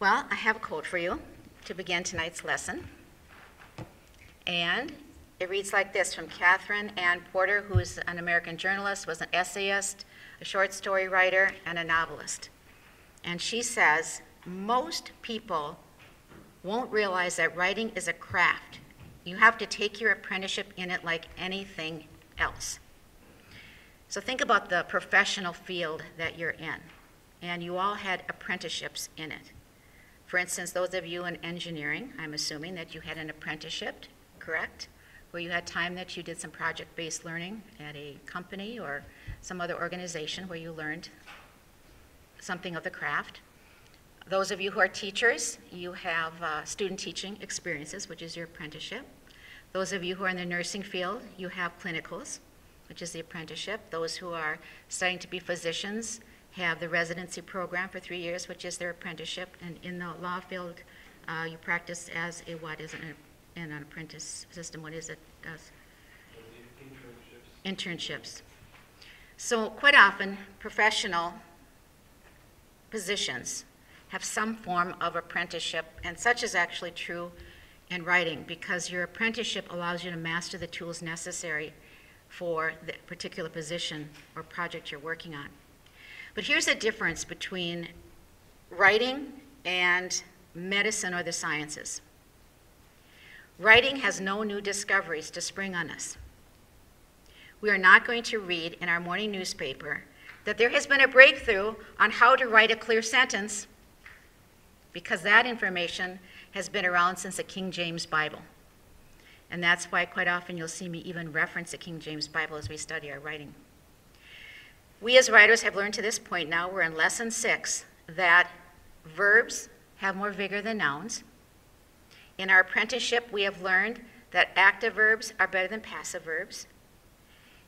Well, I have a quote for you to begin tonight's lesson. And it reads like this from Katherine Anne Porter, who is an American journalist, was an essayist, a short story writer, and a novelist. And she says, Most people won't realize that writing is a craft. You have to take your apprenticeship in it like anything else. So think about the professional field that you're in, and you all had apprenticeships in it. For instance, those of you in engineering, I'm assuming that you had an apprenticeship, correct? Where you had time that you did some project based learning at a company or some other organization where you learned something of the craft. Those of you who are teachers, you have uh, student teaching experiences, which is your apprenticeship. Those of you who are in the nursing field, you have clinicals which is the apprenticeship. Those who are studying to be physicians have the residency program for three years, which is their apprenticeship. And in the law field, uh, you practice as a what is an, in an apprentice system? What is it? Does? Internships. Internships. So quite often, professional positions have some form of apprenticeship, and such is actually true in writing because your apprenticeship allows you to master the tools necessary for the particular position or project you're working on. But here's the difference between writing and medicine or the sciences. Writing has no new discoveries to spring on us. We are not going to read in our morning newspaper that there has been a breakthrough on how to write a clear sentence because that information has been around since the King James Bible. And that's why quite often you'll see me even reference the King James Bible as we study our writing. We as writers have learned to this point now, we're in lesson six, that verbs have more vigor than nouns. In our apprenticeship, we have learned that active verbs are better than passive verbs.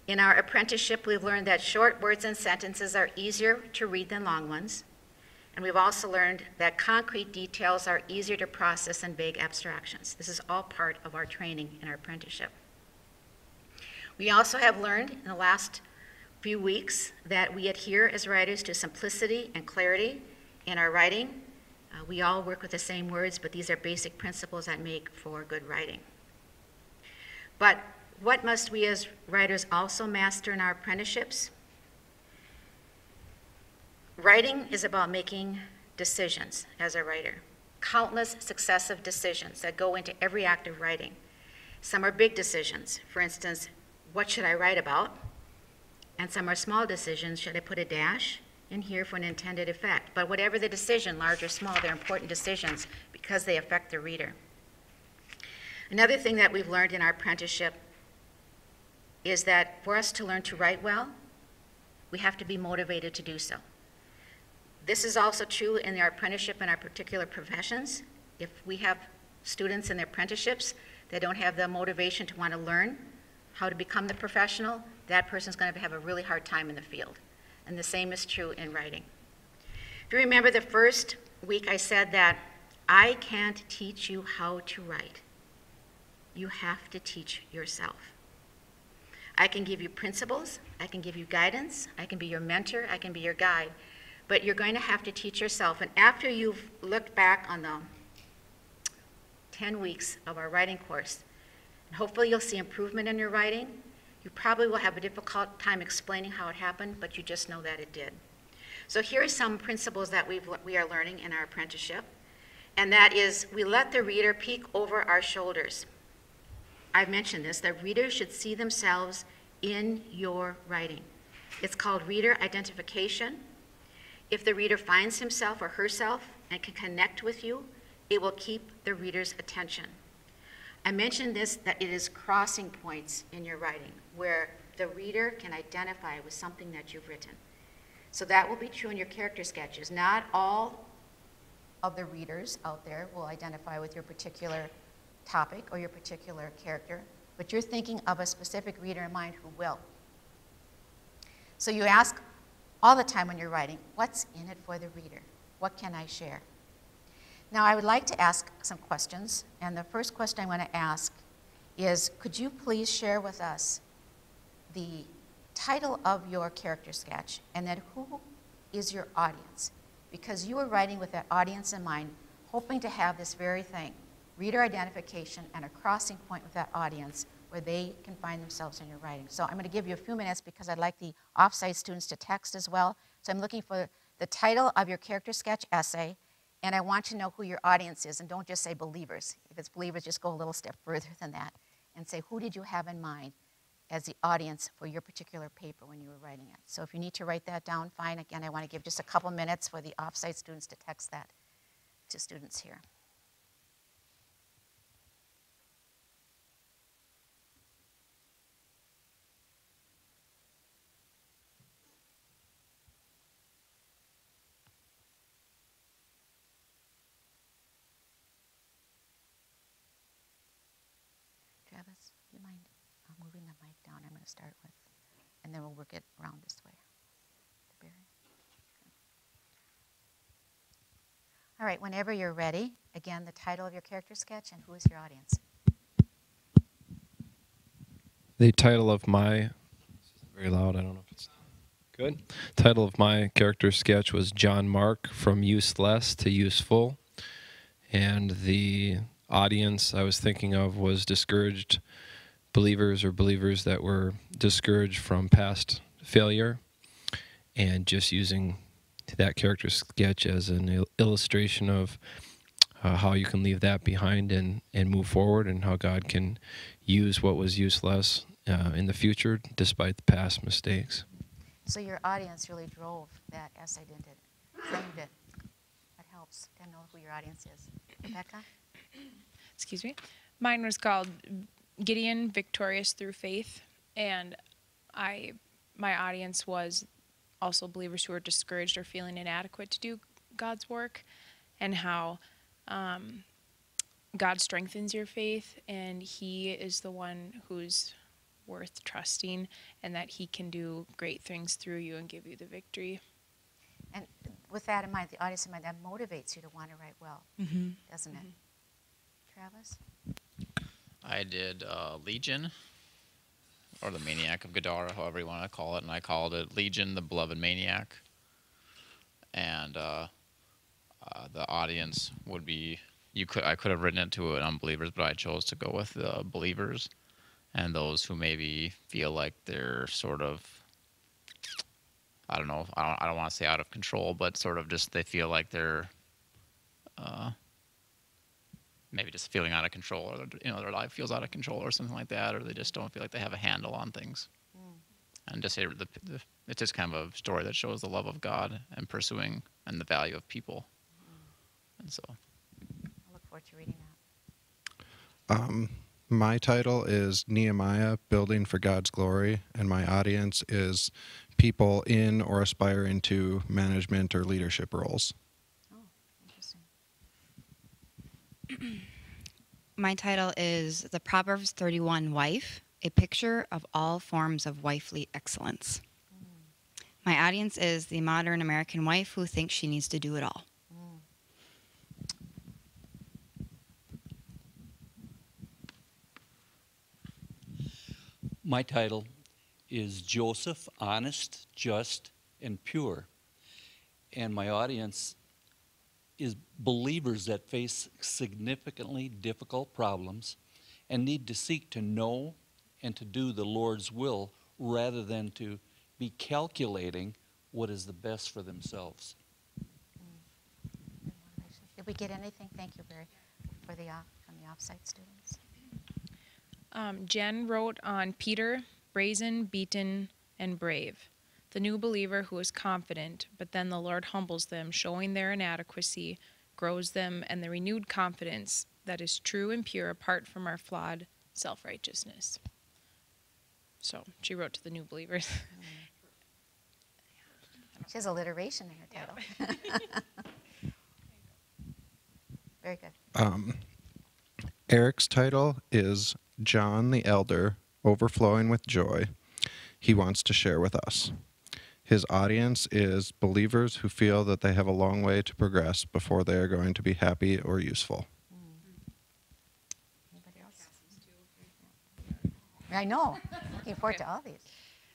In our apprenticeship, we've learned that short words and sentences are easier to read than long ones. And we've also learned that concrete details are easier to process than vague abstractions. This is all part of our training in our apprenticeship. We also have learned in the last few weeks that we adhere as writers to simplicity and clarity in our writing. Uh, we all work with the same words, but these are basic principles that make for good writing. But what must we as writers also master in our apprenticeships? Writing is about making decisions as a writer, countless successive decisions that go into every act of writing. Some are big decisions. For instance, what should I write about? And some are small decisions. Should I put a dash in here for an intended effect? But whatever the decision, large or small, they're important decisions because they affect the reader. Another thing that we've learned in our apprenticeship is that for us to learn to write well, we have to be motivated to do so. This is also true in our apprenticeship in our particular professions. If we have students in their apprenticeships that don't have the motivation to want to learn how to become the professional, that person's going to have a really hard time in the field. And the same is true in writing. If you remember the first week, I said that I can't teach you how to write. You have to teach yourself. I can give you principles, I can give you guidance, I can be your mentor, I can be your guide, but you're going to have to teach yourself. And after you've looked back on the 10 weeks of our writing course, hopefully you'll see improvement in your writing. You probably will have a difficult time explaining how it happened, but you just know that it did. So here are some principles that we've, we are learning in our apprenticeship, and that is we let the reader peek over our shoulders. I've mentioned this, that readers should see themselves in your writing. It's called reader identification. If the reader finds himself or herself and can connect with you, it will keep the reader's attention. I mentioned this that it is crossing points in your writing where the reader can identify with something that you've written. So that will be true in your character sketches. Not all of the readers out there will identify with your particular topic or your particular character, but you're thinking of a specific reader in mind who will. So you ask all the time when you're writing, what's in it for the reader? What can I share? Now, I would like to ask some questions, and the first question I want to ask is could you please share with us the title of your character sketch and then who is your audience? because you are writing with that audience in mind, hoping to have this very thing reader identification and a crossing point with that audience where they can find themselves in your writing. So I'm going to give you a few minutes because I'd like the offsite students to text as well. So I'm looking for the title of your character sketch essay, and I want to know who your audience is, and don't just say believers. If it's believers, just go a little step further than that and say, who did you have in mind as the audience for your particular paper when you were writing it? So if you need to write that down, fine. Again, I want to give just a couple minutes for the offsite students to text that to students here. Travis, do you mind uh, moving the mic down? I'm going to start with, and then we'll work it around this way. All right, whenever you're ready, again, the title of your character sketch and who is your audience. The title of my very loud. I don't know if it's good. Title of my character sketch was John Mark from useless to useful, and the audience I was thinking of was discouraged believers or believers that were discouraged from past failure, and just using that character sketch as an il- illustration of uh, how you can leave that behind and, and move forward, and how God can use what was useless uh, in the future despite the past mistakes. So your audience really drove that essay, didn't it? Framed it. That helps to know who your audience is. Rebecca? excuse me. Mine was called Gideon Victorious Through Faith, and I my audience was also believers who are discouraged or feeling inadequate to do God's work, and how um, God strengthens your faith, and He is the one who's worth trusting, and that He can do great things through you and give you the victory. And with that in mind, the audience in mind, that motivates you to want to write well, Mm-hmm. doesn't it? Travis? I did uh, Legion, or the Maniac of Gadara, however you want to call it, and I called it Legion, the Beloved Maniac. And uh, uh, the audience would be you could I could have written it to an unbelievers, but I chose to go with the believers and those who maybe feel like they're sort of I don't know I don't I don't want to say out of control, but sort of just they feel like they're uh, maybe just feeling out of control, or you know their life feels out of control, or something like that, or they just don't feel like they have a handle on things. And just say the, the, it's just kind of a story that shows the love of God and pursuing and the value of people. And so, I look forward to reading that. Um, my title is Nehemiah Building for God's Glory, and my audience is people in or aspiring to management or leadership roles. Oh, interesting. My title is The Proverbs 31 Wife, a picture of all forms of wifely excellence. Mm. My audience is the modern American wife who thinks she needs to do it all. Mm. My title is Joseph, Honest, Just, and Pure. And my audience is believers that face significantly difficult problems and need to seek to know and to do the Lord's will rather than to be calculating what is the best for themselves. Good. Did we get anything? Thank you, Barry, for the off, from the offsite students. Um, Jen wrote on Peter, brazen, beaten, and brave. The new believer who is confident, but then the Lord humbles them, showing their inadequacy, grows them, and the renewed confidence that is true and pure apart from our flawed self righteousness. So she wrote to the new believers. She has alliteration in her title. Very good. Um, Eric's title is John the Elder, Overflowing with Joy. He wants to share with us. His audience is believers who feel that they have a long way to progress before they are going to be happy or useful. I know. Looking forward to all these.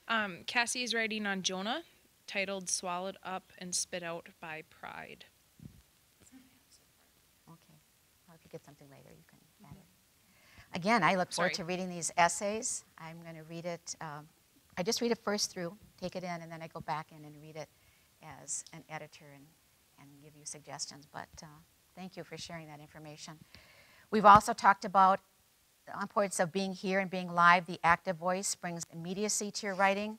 Um, Cassie is writing on Jonah, titled Swallowed Up and Spit Out by Pride. Okay. Well, if you get something later, you can add it. Again, I look forward to reading these essays. I'm going to read it, um, I just read it first through, take it in, and then I go back in and read it as an editor and, and give you suggestions. But uh, thank you for sharing that information. We've also talked about the importance of being here and being live. The active voice brings immediacy to your writing.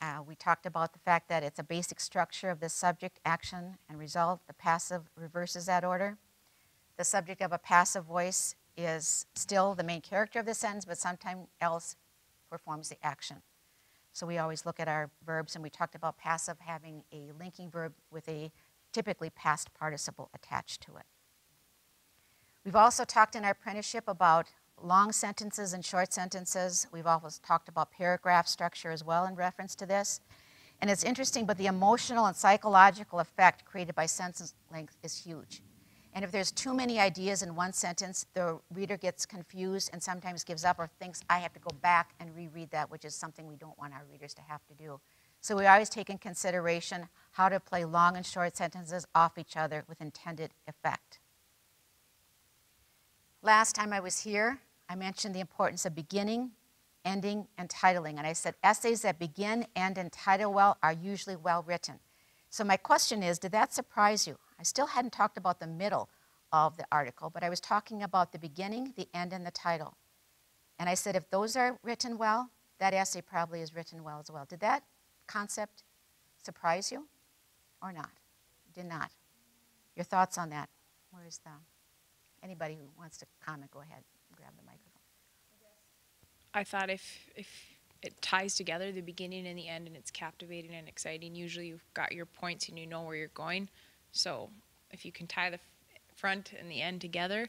Uh, we talked about the fact that it's a basic structure of the subject, action, and result. The passive reverses that order. The subject of a passive voice is still the main character of the sentence, but sometimes else performs the action. So we always look at our verbs, and we talked about passive having a linking verb with a typically past participle attached to it. We've also talked in our apprenticeship about long sentences and short sentences. We've always talked about paragraph structure as well in reference to this. And it's interesting, but the emotional and psychological effect created by sentence length is huge. And if there's too many ideas in one sentence, the reader gets confused and sometimes gives up or thinks, I have to go back and reread that, which is something we don't want our readers to have to do. So we always take in consideration how to play long and short sentences off each other with intended effect. Last time I was here, I mentioned the importance of beginning, ending, and titling. And I said essays that begin, end, and title well are usually well written. So my question is, did that surprise you? I still hadn't talked about the middle of the article, but I was talking about the beginning, the end, and the title. And I said, if those are written well, that essay probably is written well as well. Did that concept surprise you or not? Did not. Your thoughts on that? Where's the anybody who wants to comment? Go ahead, grab the microphone. I thought if if it ties together the beginning and the end and it's captivating and exciting, usually you've got your points and you know where you're going. So if you can tie the front and the end together,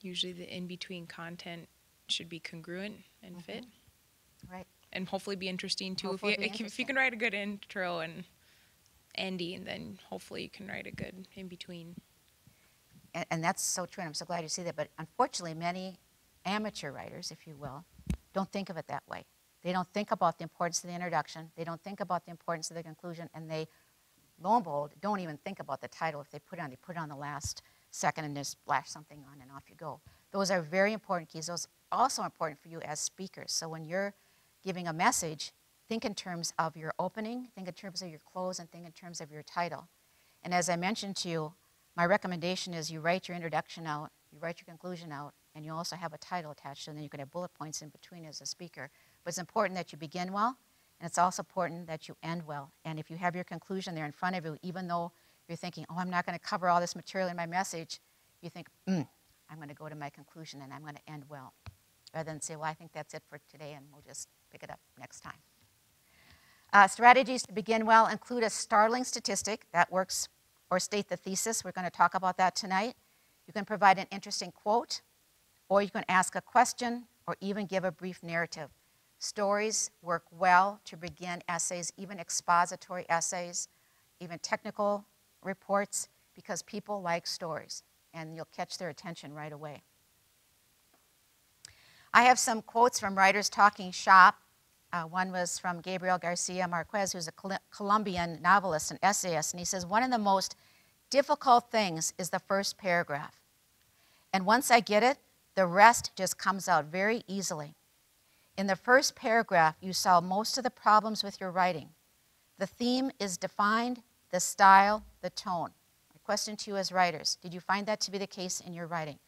usually the in between content should be congruent and mm-hmm. fit, Right. and hopefully be interesting too. Hopefully if you if you can write a good intro and ending, then hopefully you can write a good in between. And, and that's so true, and I'm so glad you see that. But unfortunately, many amateur writers, if you will, don't think of it that way. They don't think about the importance of the introduction. They don't think about the importance of the conclusion, and they, lo and behold, don't even think about the title. If they put it on, they put it on the last second and just splash something on, and off you go. Those are very important keys. Those are also important for you as speakers. So when you're giving a message, think in terms of your opening, think in terms of your close, and think in terms of your title. And as I mentioned to you, my recommendation is you write your introduction out, you write your conclusion out, and you also have a title attached, and then you can have bullet points in between as a speaker. But it's important that you begin well, and it's also important that you end well. And if you have your conclusion there in front of you, even though you're thinking, oh, I'm not going to cover all this material in my message, you think, mm, I'm going to go to my conclusion and I'm going to end well. Rather than say, well, I think that's it for today, and we'll just pick it up next time. Uh, strategies to begin well include a startling statistic that works or state the thesis. We're going to talk about that tonight. You can provide an interesting quote, or you can ask a question, or even give a brief narrative. Stories work well to begin essays, even expository essays, even technical reports, because people like stories, and you'll catch their attention right away. I have some quotes from Writers Talking Shop. Uh, one was from Gabriel Garcia Marquez, who's a Col- Colombian novelist and essayist, and he says, One of the most difficult things is the first paragraph. And once I get it, the rest just comes out very easily. In the first paragraph, you solve most of the problems with your writing. The theme is defined, the style, the tone. My question to you as writers did you find that to be the case in your writing?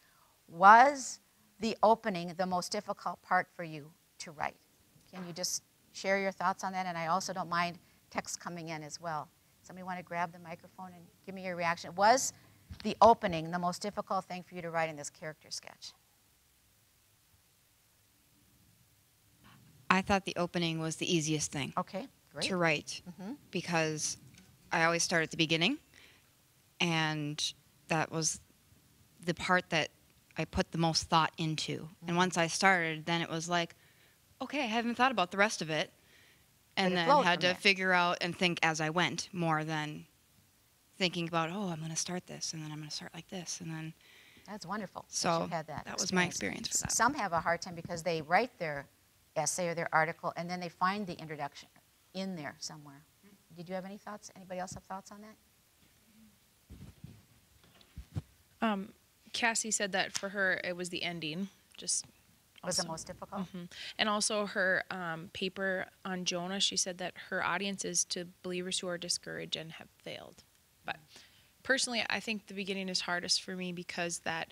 Was the opening the most difficult part for you to write? Can you just share your thoughts on that? And I also don't mind text coming in as well. Somebody want to grab the microphone and give me your reaction? Was the opening the most difficult thing for you to write in this character sketch? I thought the opening was the easiest thing Okay, great. to write Mhm. because I always start at the beginning, and that was the part that I put the most thought into. Mm-hmm. And once I started, then it was like, okay, I haven't thought about the rest of it, and it then had to there. figure out and think as I went more than thinking about, oh, I'm going to start this, and then I'm going to start like this, and then That's wonderful. So, that. that was my experience with that. Some have a hard time because they write their essay or their article and then they find the introduction in there somewhere. did you have any thoughts? Anybody else have thoughts on that? Um, Cassie said that for her it was the ending, just Was the most difficult? Mhm. And also her um, paper on Jonah, she said that her audience is to believers who are discouraged and have failed. But personally, I think the beginning is hardest for me because that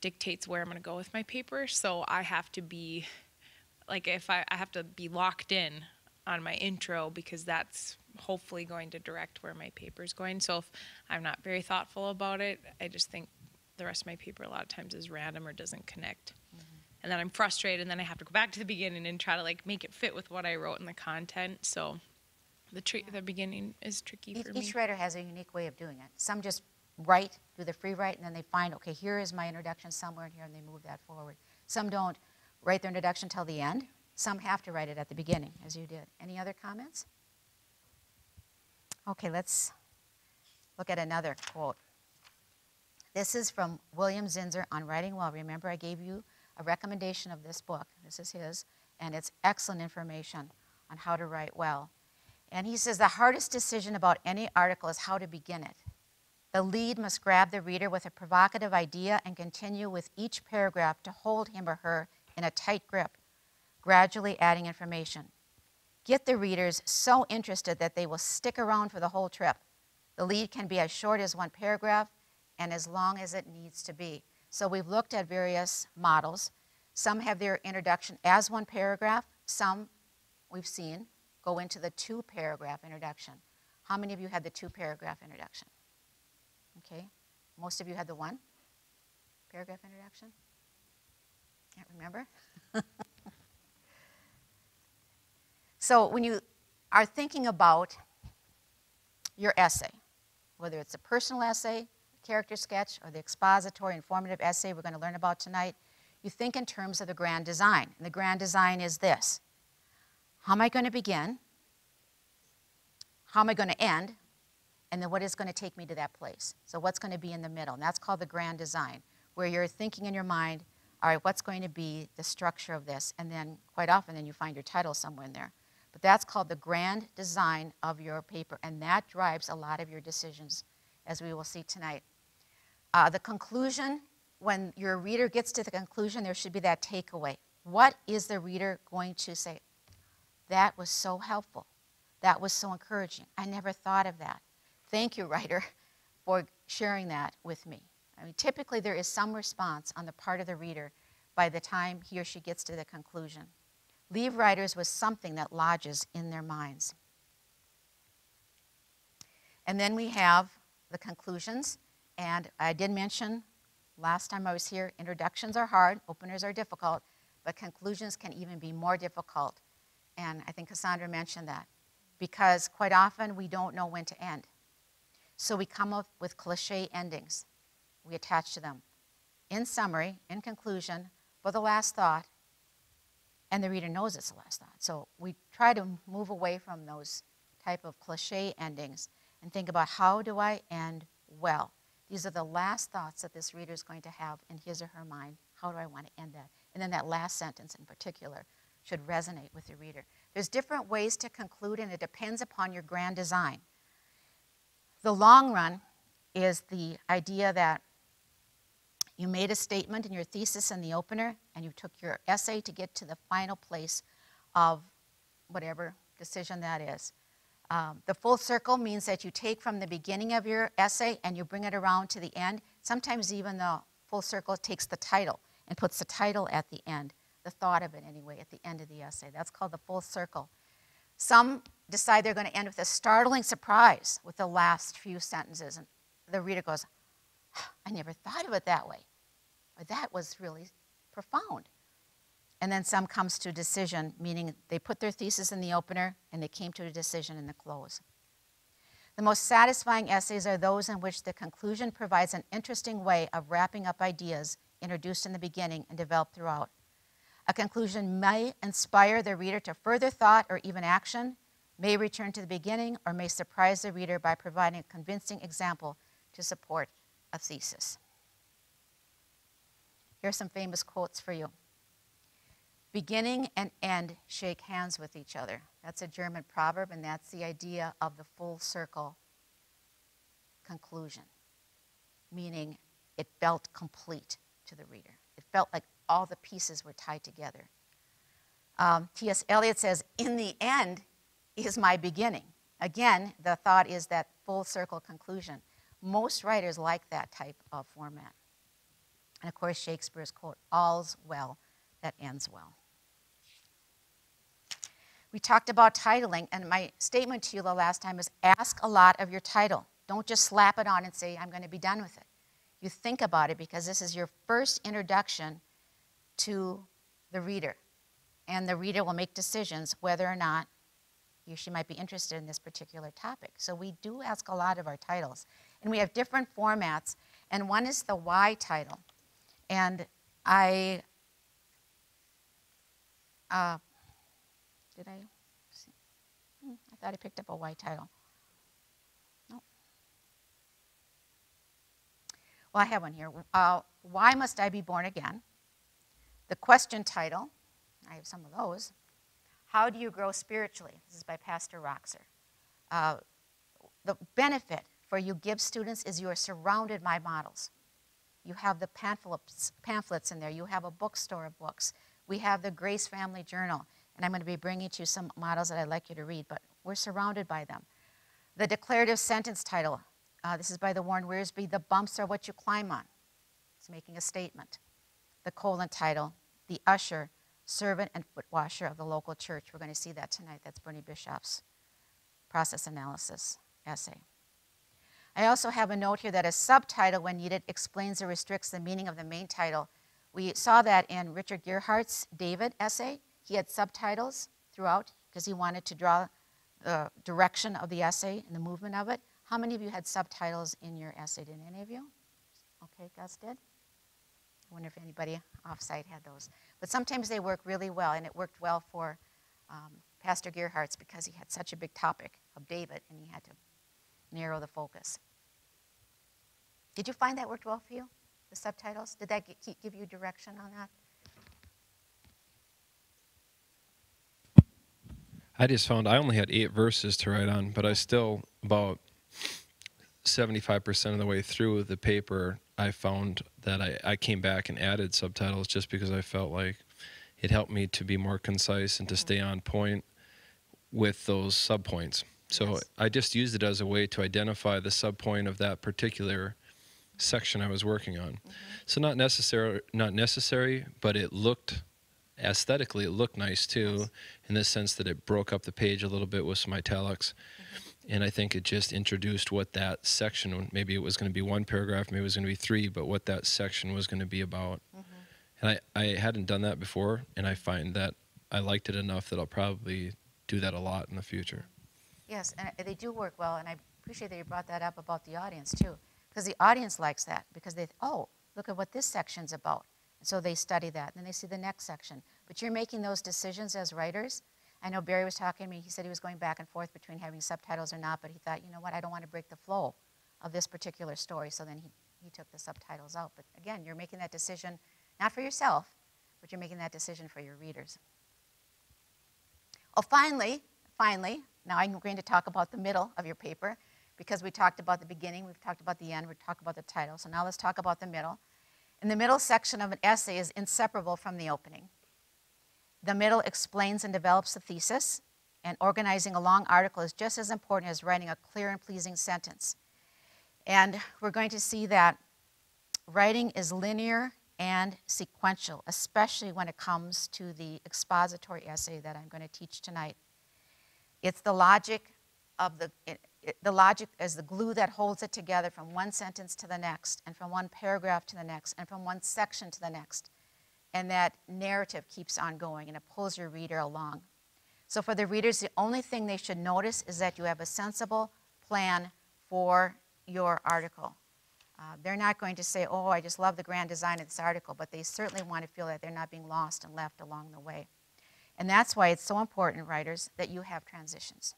dictates where I'm going to go with my paper. So I have to be, like, if I, I have to be locked in on my intro because that's hopefully going to direct where my paper is going. So if I'm not very thoughtful about it, I just think the rest of my paper a lot of times is random or doesn't connect mm-hmm. and then I'm frustrated, and then I have to go back to the beginning and try to like make it fit with what I wrote in the content. So the tri- the beginning is tricky Each, for me. each writer has a unique way of doing it. Some just write, do the free write, and then they find, okay, here is my introduction somewhere in here, and they move that forward. Some don't write their introduction till the end. Some have to write it at the beginning, as you did. Any other comments? Okay, let's look at another quote. This is from William Zinsser on Writing Well. Remember, I gave you a recommendation of this book. This is his, and it's excellent information on how to write well. And he says the hardest decision about any article is how to begin it. The lead must grab the reader with a provocative idea and continue with each paragraph to hold him or her in a tight grip, gradually adding information. Get the readers so interested that they will stick around for the whole trip. The lead can be as short as one paragraph and as long as it needs to be. So we've looked at various models. Some have their introduction as one paragraph, some we've seen go into the two paragraph introduction. How many of you had the two paragraph introduction? Okay. Most of you had the one paragraph introduction? Can't remember? so when you are thinking about your essay, whether it's a personal essay, character sketch, or the expository informative essay we're going to learn about tonight, you think in terms of the grand design. And the grand design is this How am I going to begin? How am I going to end? And then what is going to take me to that place? So, what's going to be in the middle? And that's called the grand design, where you're thinking in your mind, all right, what's going to be the structure of this? And then, quite often, then you find your title somewhere in there. But that's called the grand design of your paper, and that drives a lot of your decisions, as we will see tonight. Uh, the conclusion, when your reader gets to the conclusion, there should be that takeaway. What is the reader going to say? That was so helpful. That was so encouraging. I never thought of that. Thank you, writer, for sharing that with me. I mean, typically there is some response on the part of the reader by the time he or she gets to the conclusion. Leave writers with something that lodges in their minds. And then we have the conclusions. And I did mention last time I was here introductions are hard, openers are difficult, but conclusions can even be more difficult. And I think Cassandra mentioned that because quite often we don't know when to end. So we come up with cliche endings, we attach to them. In summary, in conclusion, for the last thought, and the reader knows it's the last thought. So we try to move away from those type of cliche endings and think about how do I end well? These are the last thoughts that this reader is going to have in his or her mind. How do I want to end that? And then that last sentence in particular should resonate with the reader. There's different ways to conclude, and it depends upon your grand design. The long run is the idea that you made a statement in your thesis in the opener, and you took your essay to get to the final place of whatever decision that is. Um, the full circle means that you take from the beginning of your essay and you bring it around to the end. Sometimes even the full circle takes the title and puts the title at the end, the thought of it anyway, at the end of the essay. That's called the full circle. Some decide they're going to end with a startling surprise with the last few sentences, and the reader goes, I never thought of it that way. Or that was really profound. And then some comes to a decision, meaning they put their thesis in the opener and they came to a decision in the close. The most satisfying essays are those in which the conclusion provides an interesting way of wrapping up ideas introduced in the beginning and developed throughout. A conclusion may inspire the reader to further thought or even action, may return to the beginning, or may surprise the reader by providing a convincing example to support a thesis. Here are some famous quotes for you. Beginning and end shake hands with each other. That's a German proverb, and that's the idea of the full circle conclusion, meaning it felt complete to the reader. It felt like all the pieces were tied together. Um, T.S. Eliot says, In the end is my beginning. Again, the thought is that full circle conclusion. Most writers like that type of format. And of course, Shakespeare's quote, All's well that ends well. We talked about titling, and my statement to you the last time is ask a lot of your title. Don't just slap it on and say, I'm going to be done with it. You think about it because this is your first introduction to the reader. And the reader will make decisions whether or not or she might be interested in this particular topic. So we do ask a lot of our titles. And we have different formats, and one is the why title. And I, uh, did I see? Hmm, I thought I picked up a why title. Nope. Well, I have one here. Uh, why must I be born again? The question title, I have some of those. How do you grow spiritually? This is by Pastor Roxer. Uh, the benefit for you give students is you are surrounded by models. You have the pamphlets, pamphlets in there. You have a bookstore of books. We have the Grace Family Journal, and I'm going to be bringing to you some models that I'd like you to read, but we're surrounded by them. The declarative sentence title, uh, this is by the Warren Wiersbe, The Bumps Are What You Climb On. It's making a statement. The colon title, The Usher, Servant and Foot Washer of the Local Church. We're going to see that tonight. That's Bernie Bishop's process analysis essay. I also have a note here that a subtitle, when needed, explains or restricts the meaning of the main title. We saw that in Richard Gearhart's David essay. He had subtitles throughout because he wanted to draw the direction of the essay and the movement of it. How many of you had subtitles in your essay? Did any of you? Okay, Gus did. I wonder if anybody offsite had those. But sometimes they work really well, and it worked well for um, Pastor Gearhart's because he had such a big topic of David, and he had to narrow the focus. Did you find that worked well for you, the subtitles? Did that give you direction on that? I just found I only had eight verses to write on, but I still about 75% of the way through the paper, I found that I, I came back and added subtitles just because I felt like it helped me to be more concise and to mm-hmm. stay on point with those subpoints. So Yes. I just used it as a way to identify the subpoint of that particular section I was working on. Mm-hmm. So not necessary, not necessary, but it looked aesthetically it looked nice too, Yes. in the sense that it broke up the page a little bit with some italics. Mm-hmm. And I think it just introduced what that section, maybe it was going to be one paragraph, maybe it was going to be three, but what that section was going to be about. Mm-hmm. And I, I hadn't done that before, and I find that I liked it enough that I'll probably do that a lot in the future. Yes, and they do work well, and I appreciate that you brought that up about the audience too, because the audience likes that because they, oh, look at what this section's about. And so they study that, and then they see the next section. But you're making those decisions as writers. I know Barry was talking to me. He said he was going back and forth between having subtitles or not, but he thought, you know what, I don't want to break the flow of this particular story. So then he, he took the subtitles out. But again, you're making that decision not for yourself, but you're making that decision for your readers. Oh, finally, finally, now I'm going to talk about the middle of your paper because we talked about the beginning, we've talked about the end, we've talked about the title. So now let's talk about the middle. And the middle section of an essay is inseparable from the opening. The middle explains and develops the thesis, and organizing a long article is just as important as writing a clear and pleasing sentence. And we're going to see that writing is linear and sequential, especially when it comes to the expository essay that I'm going to teach tonight. It's the logic of the it, it- the logic is the glue that holds it together from one sentence to the next, and from one paragraph to the next, and from one section to the next. And that narrative keeps on going, and it pulls your reader along. So for the readers, the only thing they should notice is that you have a sensible plan for your article. Uh, they're not going to say, oh, I just love the grand design of this article, but they certainly want to feel that they're not being lost and left along the way. And that's why it's so important, writers, that you have transitions.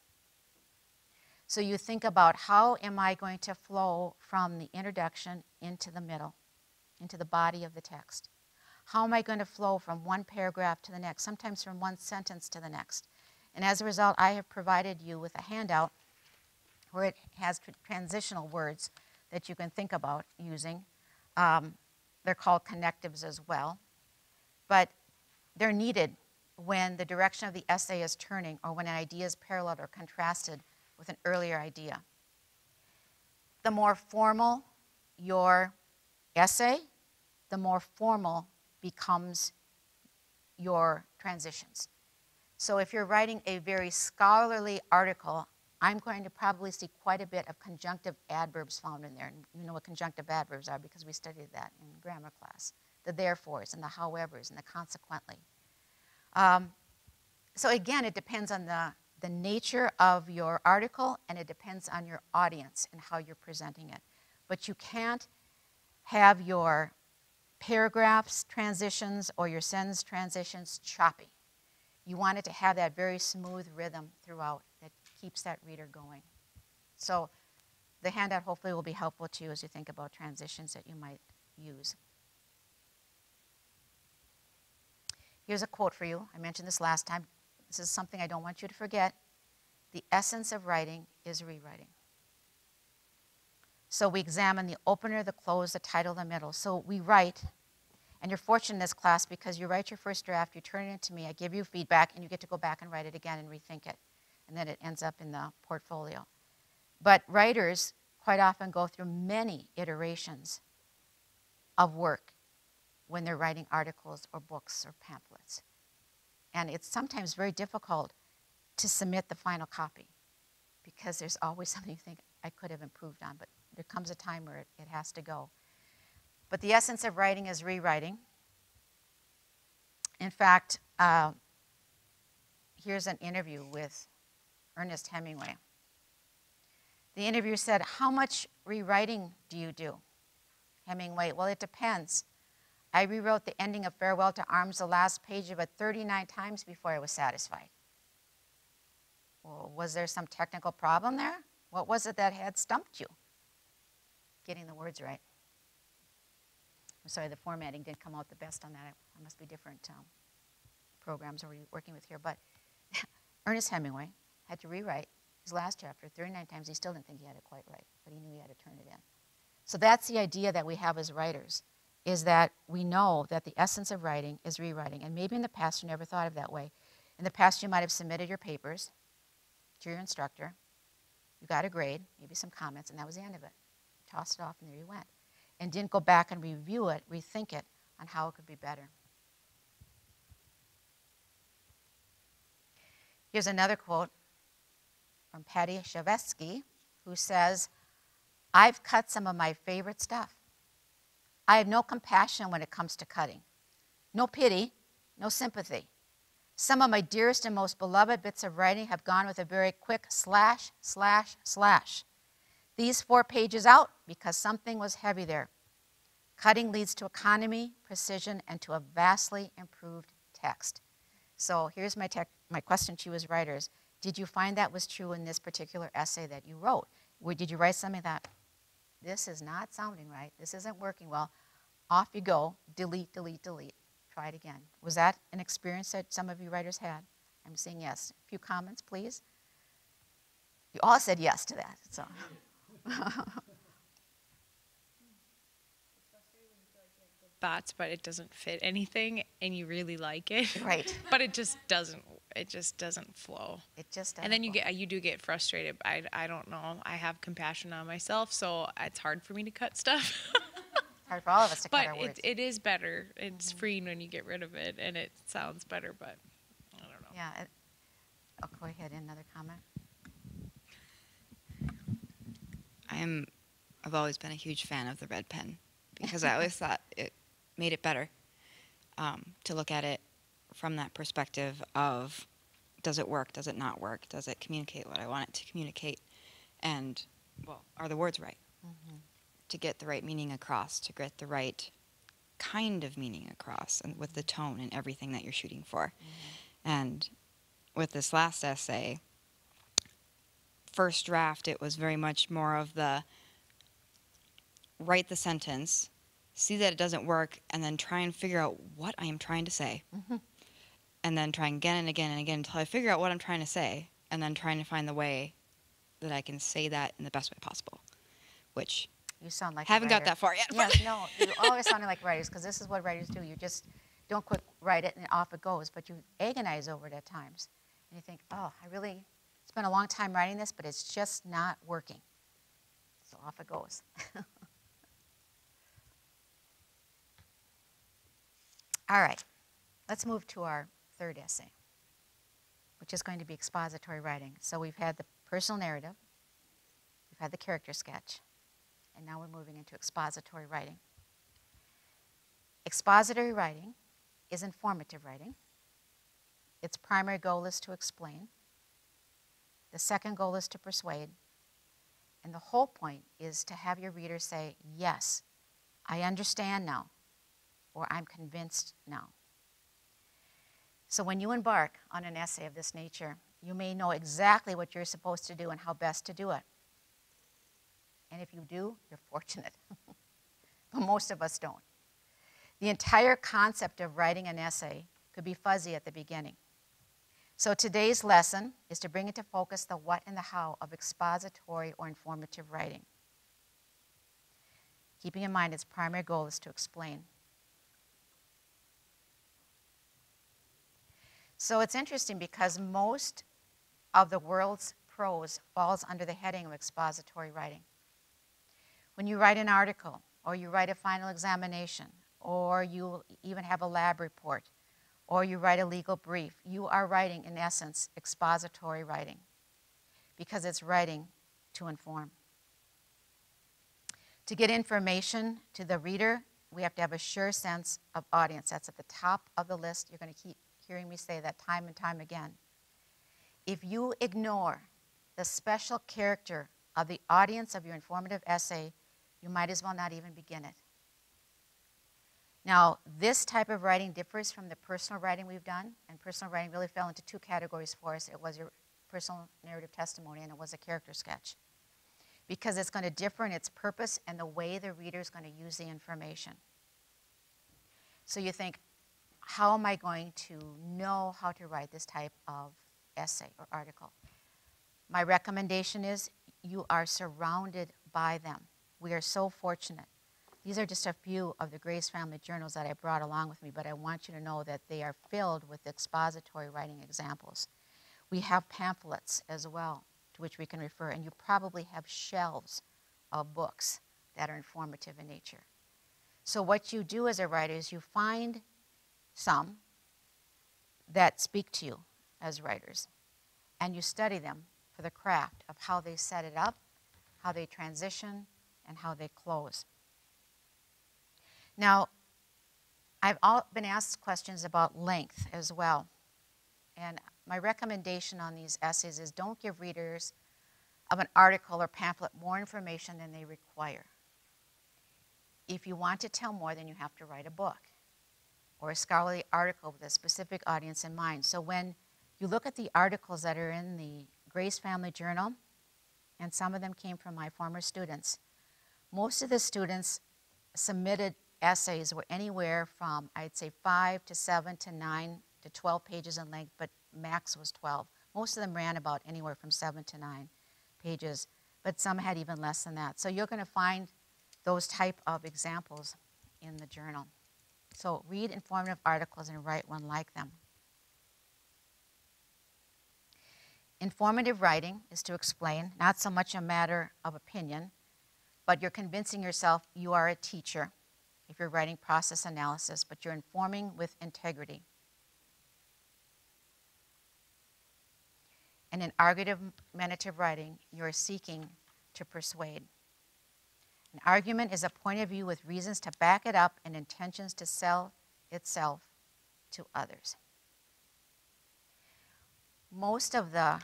So you think about how am I going to flow from the introduction into the middle, into the body of the text? How am I going to flow from one paragraph to the next, sometimes from one sentence to the next? And as a result, I have provided you with a handout where it has tr- transitional words that you can think about using. Um, they're called connectives as well. But they're needed when the direction of the essay is turning or when an idea is paralleled or contrasted with an earlier idea. The more formal your essay, the more formal becomes your transitions. So if you're writing a very scholarly article, I'm going to probably see quite a bit of conjunctive adverbs found in there. And you know what conjunctive adverbs are because we studied that in grammar class. The therefores and the howevers and the consequently. Um, so again, it depends on the, the nature of your article and it depends on your audience and how you're presenting it. But you can't have your paragraphs transitions or your sentence transitions choppy. You want it to have that very smooth rhythm throughout that keeps that reader going. So the handout hopefully will be helpful to you as you think about transitions that you might use. Here's a quote for you. I mentioned this last time. This is something I don't want you to forget. The essence of writing is rewriting. So we examine the opener, the close, the title, the middle. So we write, and you're fortunate in this class because you write your first draft, you turn it into me, I give you feedback, and you get to go back and write it again and rethink it. And then it ends up in the portfolio. But writers quite often go through many iterations of work when they're writing articles or books or pamphlets. And it's sometimes very difficult to submit the final copy because there's always something you think I could have improved on, but there comes a time where it, it has to go. But the essence of writing is rewriting. In fact, uh, here's an interview with Ernest Hemingway. The interviewer said, How much rewriting do you do? Hemingway, well, it depends. I rewrote the ending of Farewell to Arms, the last page of it, 39 times before I was satisfied. Well, was there some technical problem there? What was it that had stumped you? Getting the words right. I'm sorry, the formatting didn't come out the best on that. It must be different um, programs we're working with here. But Ernest Hemingway had to rewrite his last chapter 39 times. He still didn't think he had it quite right, but he knew he had to turn it in. So that's the idea that we have as writers, is that we know that the essence of writing is rewriting. And maybe in the past you never thought of that way. In the past you might have submitted your papers to your instructor. You got a grade, maybe some comments, and that was the end of it. Tossed it off and there you went. And didn't go back and review it, rethink it on how it could be better. Here's another quote from Paddy Chayefsky, who says, I've cut some of my favorite stuff. I have no compassion when it comes to cutting, no pity, no sympathy. Some of my dearest and most beloved bits of writing have gone with a very quick slash, slash, slash. These four pages out because something was heavy there. Cutting leads to economy, precision, and to a vastly improved text. So here's my, my question to you as writers. Did you find that was true in this particular essay that you wrote? Did you write something that, this is not sounding right, this isn't working well, off you go, delete, delete, delete, try it again. Was that an experience that some of you writers had? I'm seeing yes. A few comments, please. You all said yes to that, so. thoughts, but it doesn't fit anything, and you really like it. Right. but it just doesn't. It just doesn't flow. It just doesn't. And then you doesn't get you do get frustrated. I I don't know. I have compassion on myself, so it's hard for me to cut stuff. hard for all of us to but cut our it, it is better. It's freeing when you get rid of it, and it sounds better. But I don't know. yeah. It, oh, go ahead. Another comment. I'm I've always been a huge fan of the red pen because I always thought it made it better um, to look at it from that perspective of does it work, does it not work, does it communicate what I want it to communicate, and well, are the words right? Mm-hmm. To get the right meaning across, to get the right kind of meaning across, and with the tone and everything that you're shooting for, mm-hmm. and with this last essay first draft, it was very much more of the write the sentence, see that it doesn't work, and then try and figure out what I am trying to say. Mm-hmm. And then trying again and again and again until I figure out what I'm trying to say, and then trying to find the way that I can say that in the best way possible. Which You sound like haven't got that far yet. Yes, no, you always sounding like writers, because this is what writers do. You just don't quick write it and off it goes, but you agonize over it at times. And you think, oh, I really spent a long time writing this, but it's just not working. So off it goes. All right, let's move to our third essay, which is going to be expository writing. So we've had the personal narrative, we've had the character sketch, and now we're moving into expository writing. Expository writing is informative writing. Its primary goal is to explain. The second goal is to persuade. And the whole point is to have your reader say, Yes, I understand now, or I'm convinced now. So when you embark on an essay of this nature, you may know exactly what you're supposed to do and how best to do it. And if you do, you're fortunate. but most of us don't. The entire concept of writing an essay could be fuzzy at the beginning. So today's lesson is to bring into focus the what and the how of expository or informative writing. Keeping in mind its primary goal is to explain. So it's interesting because most of the world's prose falls under the heading of expository writing. When you write an article, or you write a final examination, or you even have a lab report, or you write a legal brief, you are writing, in essence, expository writing because it's writing to inform. To get information to the reader, we have to have a sure sense of audience. That's at the top of the list. You're going to keep hearing me say that time and time again. If you ignore the special character of the audience of your informative essay, you might as well not even begin it. Now, this type of writing differs from the personal writing we've done, and personal writing really fell into two categories for us. It was your personal narrative testimony, and it was a character sketch. Because it's going to differ in its purpose and the way the reader is going to use the information. So you think, how am I going to know how to write this type of essay or article? My recommendation is you are surrounded by them. We are so fortunate. These are just a few of the Grace Family journals that I brought along with me, but I want you to know that they are filled with expository writing examples. We have pamphlets as well to which we can refer, and you probably have shelves of books that are informative in nature. So, what you do as a writer is you find some that speak to you as writers, and you study them for the craft of how they set it up, how they transition, and how they close. Now, I've all been asked questions about length as well. And my recommendation on these essays is don't give readers of an article or pamphlet more information than they require. If you want to tell more, then you have to write a book or a scholarly article with a specific audience in mind. So when you look at the articles that are in the Grace Family Journal, and some of them came from my former students, most of the students submitted essays were anywhere from, I'd say, five to seven to nine to 12 pages in length, but max was 12. Most of them ran about anywhere from seven to nine pages, but some had even less than that. So you're going to find those type of examples in the journal. So read informative articles and write one like them. Informative writing is to explain, not so much a matter of opinion, but you're convincing yourself you are a teacher if you're writing process analysis, but you're informing with integrity. And in argumentative writing, you're seeking to persuade. An argument is a point of view with reasons to back it up and intentions to sell itself to others. Most of the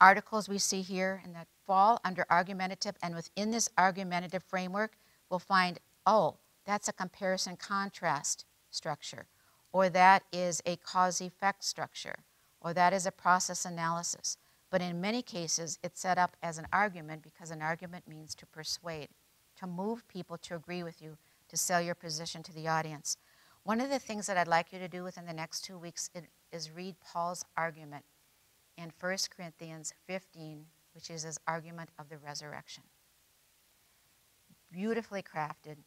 articles we see here and that fall under argumentative, and within this argumentative framework, we'll find, oh, that's a comparison contrast structure, or that is a cause effect structure, or that is a process analysis. But in many cases, it's set up as an argument because an argument means to persuade. to move people to agree with you, to sell your position to the audience. One of the things that I'd like you to do within the next two weeks is read Paul's argument in 1 Corinthians 15, which is his argument of the resurrection. Beautifully crafted,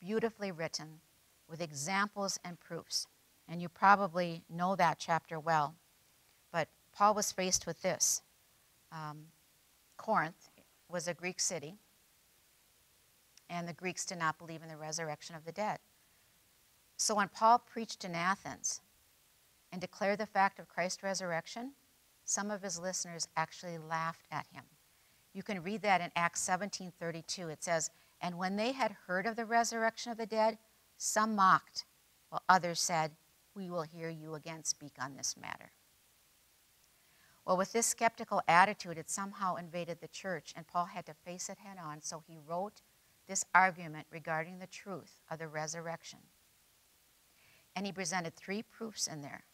beautifully written, with examples and proofs. And you probably know that chapter well. Paul was faced with this um, Corinth was a Greek city, and the Greeks did not believe in the resurrection of the dead. So when Paul preached in Athens and declared the fact of Christ's resurrection, some of his listeners actually laughed at him. You can read that in Acts 17:32. It says, "And when they had heard of the resurrection of the dead, some mocked, while others said, "We will hear you again speak on this matter." Well, with this skeptical attitude, it somehow invaded the church, and Paul had to face it head on, so he wrote this argument regarding the truth of the resurrection. And he presented three proofs in there.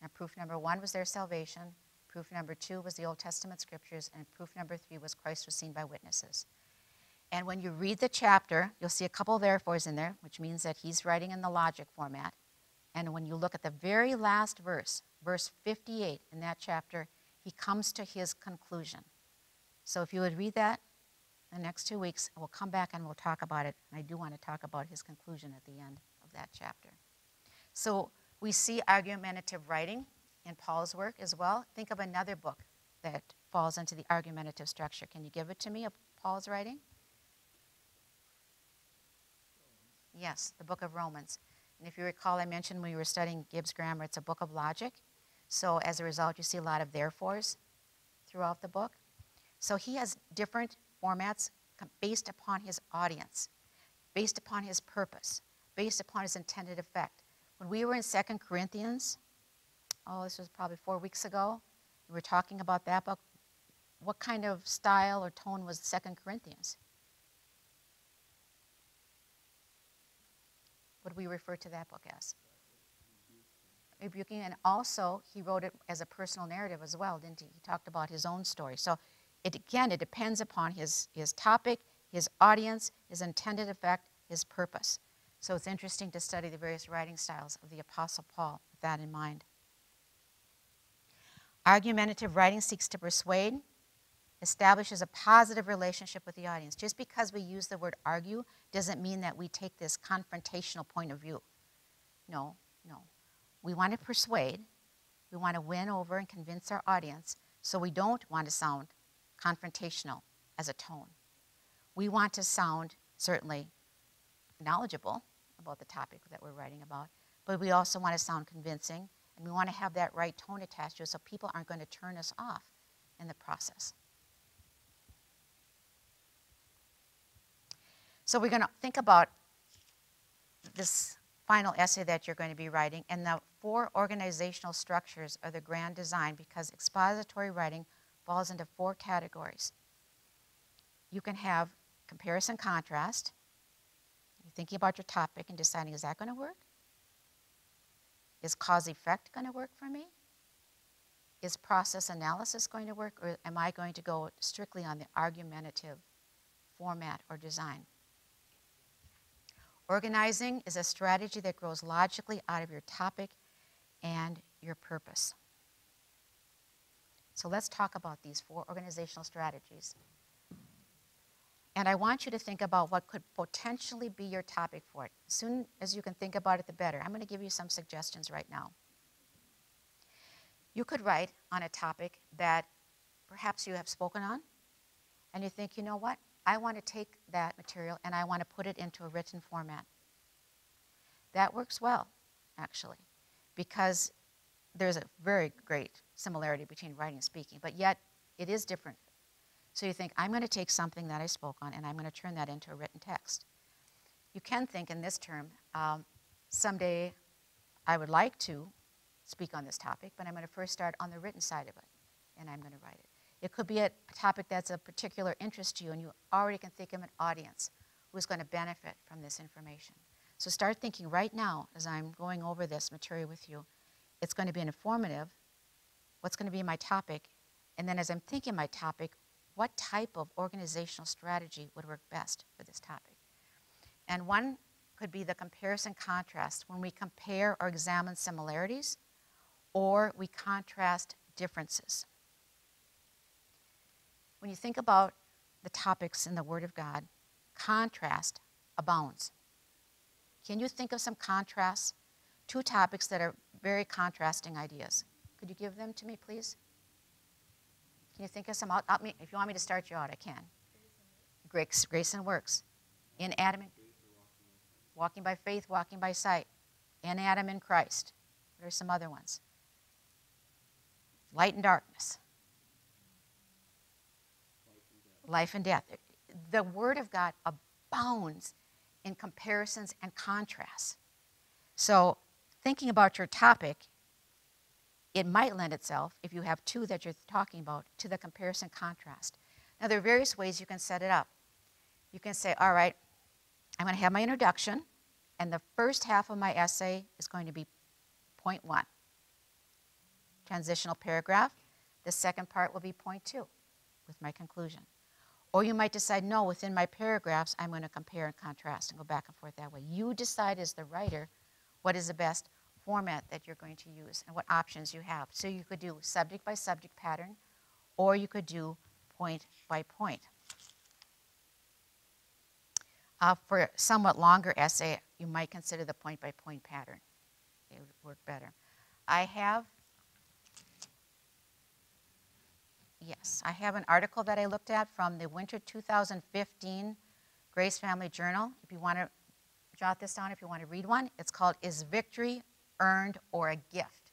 Now, proof number one was their salvation, Proof number two was the Old Testament scriptures, and proof number three was Christ was seen by witnesses. And when you read the chapter, you'll see a couple of therefores in there, which means that he's writing in the logic format. And when you look at the very last verse, verse 58 in that chapter, he comes to his conclusion. So if you would read that the next two weeks, we'll come back and we'll talk about it. And I do want to talk about his conclusion at the end of that chapter. So we see argumentative writing in Paul's work as well. Think of another book that falls into the argumentative structure. Can you give it to me of Paul's writing? Yes, the book of Romans. And if you recall, I mentioned when we were studying GIBS grammar, it's a book of logic. So as a result, you see a lot of therefores throughout the book. So he has different formats based upon his audience, based upon his purpose, based upon his intended effect. When we were in Second Corinthians, oh, this was probably four weeks ago. We were talking about that book. What kind of style or tone was Second Corinthians? What do we refer to that book as? Rebuking, and also he wrote it as a personal narrative as well, didn't he? He talked about his own story. So, it again, it depends upon his his topic, his audience, his intended effect, his purpose. So it's interesting to study the various writing styles of the Apostle Paul with that in mind. Argumentative writing seeks to persuade, establishes a positive relationship with the audience. Just because we use the word argue doesn't mean that we take this confrontational point of view. No, no. We want to persuade, we want to win over and convince our audience, so we don't want to sound confrontational as a tone. We want to sound certainly knowledgeable about the topic that we're writing about, but we also want to sound convincing and we want to have that right tone attached to it so people aren't going to turn us off in the process. So we're going to think about this final essay that you're going to be writing and the four organizational structures of the grand design because expository writing falls into four categories. You can have comparison contrast. You're thinking about your topic and deciding is that going to work? Is cause effect going to work for me? Is process analysis going to work, or am I going to go strictly on the argumentative format or design? Organizing is a strategy that grows logically out of your topic and your purpose. So let's talk about these four organizational strategies. And I want you to think about what could potentially be your topic for it. As soon as you can think about it, the better. I'm going to give you some suggestions right now. You could write on a topic that perhaps you have spoken on, and you think, you know what? I want to take that material and I want to put it into a written format. That works well, actually, because there's a very great similarity between writing and speaking, but yet it is different so you think, I'm going to take something that I spoke on and I'm going to turn that into a written text. You can think in this term, um, someday I would like to speak on this topic, but I'm going to first start on the written side of it and I'm going to write it. It could be a topic that's of particular interest to you and you already can think of an audience who's going to benefit from this information. So start thinking right now as I'm going over this material with you. It's going to be informative. What's going to be my topic? And then as I'm thinking my topic, what type of organizational strategy would work best for this topic. And one could be the comparison contrast when we compare or examine similarities or we contrast differences. When you think about the topics in the Word of God, contrast abounds. Can you think of some contrasts? Two topics that are very contrasting ideas. Could you give them to me, please? Can you think of some? I'll, if you want me to start you out, I can. Grace, grace and works. In Adam walking by faith, walking by sight. In Adam and Christ. Are some other ones? Light and darkness. Life and death. The Word of God abounds in comparisons and contrasts. So, thinking about your topic, it might lend itself, if you have two that you're talking about, to the comparison contrast. Now, there are various ways you can set it up. You can say, all right, I'm going to have my introduction, and the first half of my essay is going to be point one transitional paragraph. The second part will be point two with my conclusion. Or you might decide, no, within my paragraphs, I'm going to compare and contrast and go back and forth that way. You decide as the writer what is the best format that you're going to use and what options you have. So you could do subject by subject pattern, or you could do point by point. Uh, for a somewhat longer essay, you might consider the point by point pattern. It would work better. I have, yes, I have an article that I looked at from the winter 2015 Grace Family Journal. If you want to jot this down, if you want to read one, it's called Is Victory earned, or a gift.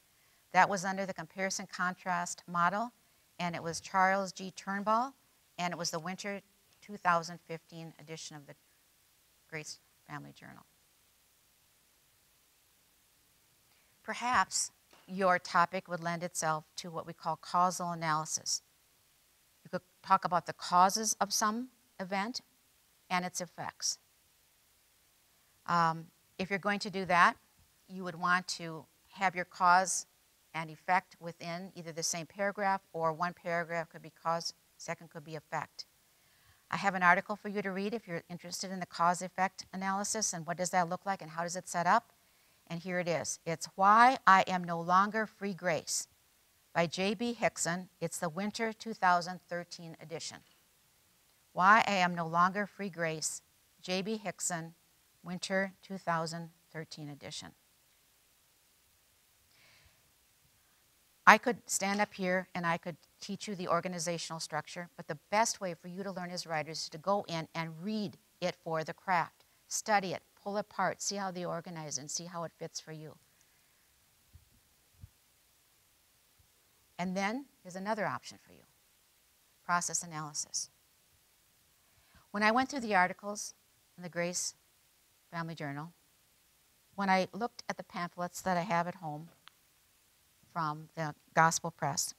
That was under the comparison contrast model, and it was Charles G. Turnbull, and it was the winter 2015 edition of the Grace Family Journal. Perhaps your topic would lend itself to what we call causal analysis. Talk about the causes of some event and its effects. Um, if you're going to do that, you would want to have your cause and effect within either the same paragraph or one paragraph could be cause, second could be effect. I have an article for you to read if you're interested in the cause effect analysis and what does that look like and how does it set up. And here it is. It's Why I Am No Longer Free Grace by J.B. Hixson. It's the winter 2013 edition. Why I Am No Longer Free Grace, J.B. Hixson, winter 2013 edition. I could stand up here and I could teach you the organizational structure, but the best way for you to learn as writers is to go in and read it for the craft, study it, pull it apart, see how they organize, and see how it fits for you. And then there's another option for you process analysis. When I went through the articles in the Grace Family Journal, when I looked at the pamphlets that I have at home, from the Gospel Press,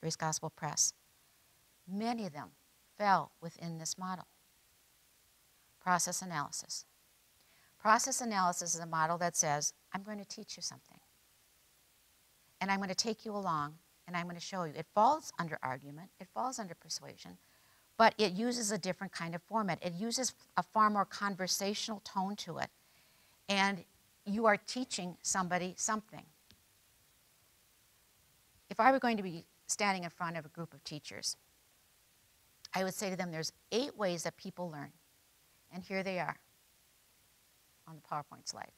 Grace Gospel Press. Many of them fell within this model. Process analysis. Process analysis is a model that says, I'm going to teach you something. And I'm going to take you along and I'm going to show you. It falls under argument, it falls under persuasion, but it uses a different kind of format. It uses a far more conversational tone to it. And you are teaching somebody something if I were going to be standing in front of a group of teachers, I would say to them, there's eight ways that people learn. And here they are on the PowerPoint slide.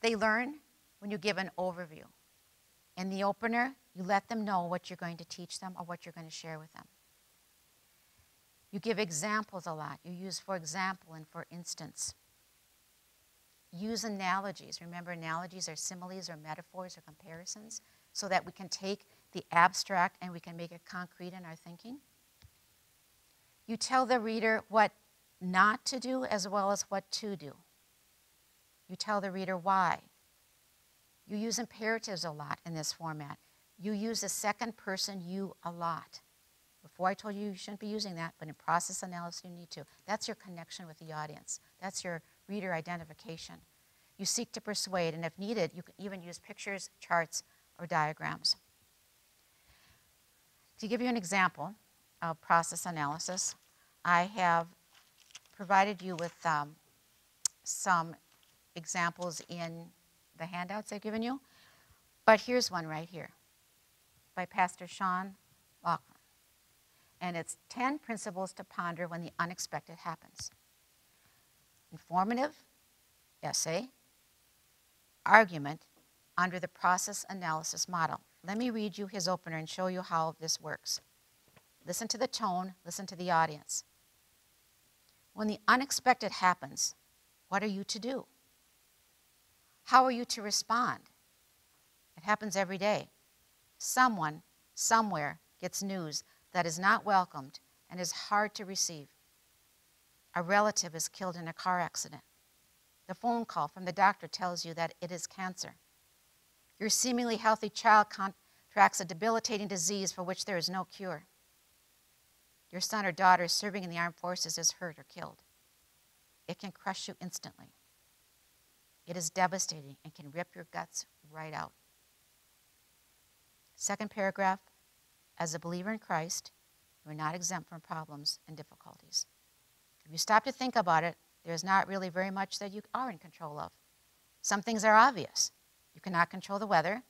They learn when you give an overview. In the opener, you let them know what you're going to teach them or what you're going to share with them. You give examples a lot. You use for example and for instance. Use analogies. Remember, analogies are similes or metaphors or comparisons so that we can take the abstract and we can make it concrete in our thinking. You tell the reader what not to do as well as what to do. You tell the reader why. You use imperatives a lot in this format. You use the second person you a lot. Before I told you you shouldn't be using that, but in process analysis you need to. That's your connection with the audience. That's your reader identification. You seek to persuade, and if needed, you can even use pictures, charts, or diagrams. To give you an example, of process analysis, I have provided you with um, some examples in the handouts I've given you. But here's one right here by Pastor Sean Laughlin. And it's 10 principles to ponder when the unexpected happens. Informative, essay, argument under the process analysis model. Let me read you his opener and show you how this works. Listen to the tone, listen to the audience. When the unexpected happens, what are you to do? How are you to respond? It happens every day. Someone, somewhere, gets news that is not welcomed and is hard to receive. A relative is killed in a car accident. The phone call from the doctor tells you that it is cancer. Your seemingly healthy child contracts a debilitating disease for which there is no cure. Your son or daughter serving in the armed forces is hurt or killed. It can crush you instantly. It is devastating and can rip your guts right out. Second paragraph as a believer in Christ, you are not exempt from problems and difficulties. If you stop to think about it, there's not really very much that you are in control of. Some things are obvious. You cannot control the weather.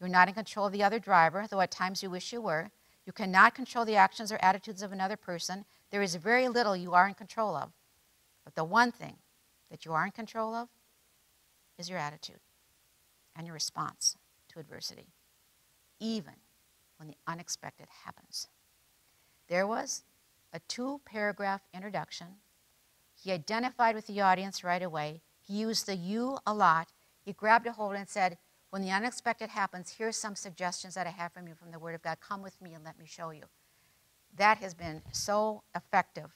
You're not in control of the other driver, though at times you wish you were. You cannot control the actions or attitudes of another person. There is very little you are in control of. But the one thing that you are in control of is your attitude and your response to adversity, even when the unexpected happens. There was a two paragraph introduction. He identified with the audience right away. He used the you a lot. He grabbed a hold and said, When the unexpected happens, here's some suggestions that I have from you from the Word of God. Come with me and let me show you. That has been so effective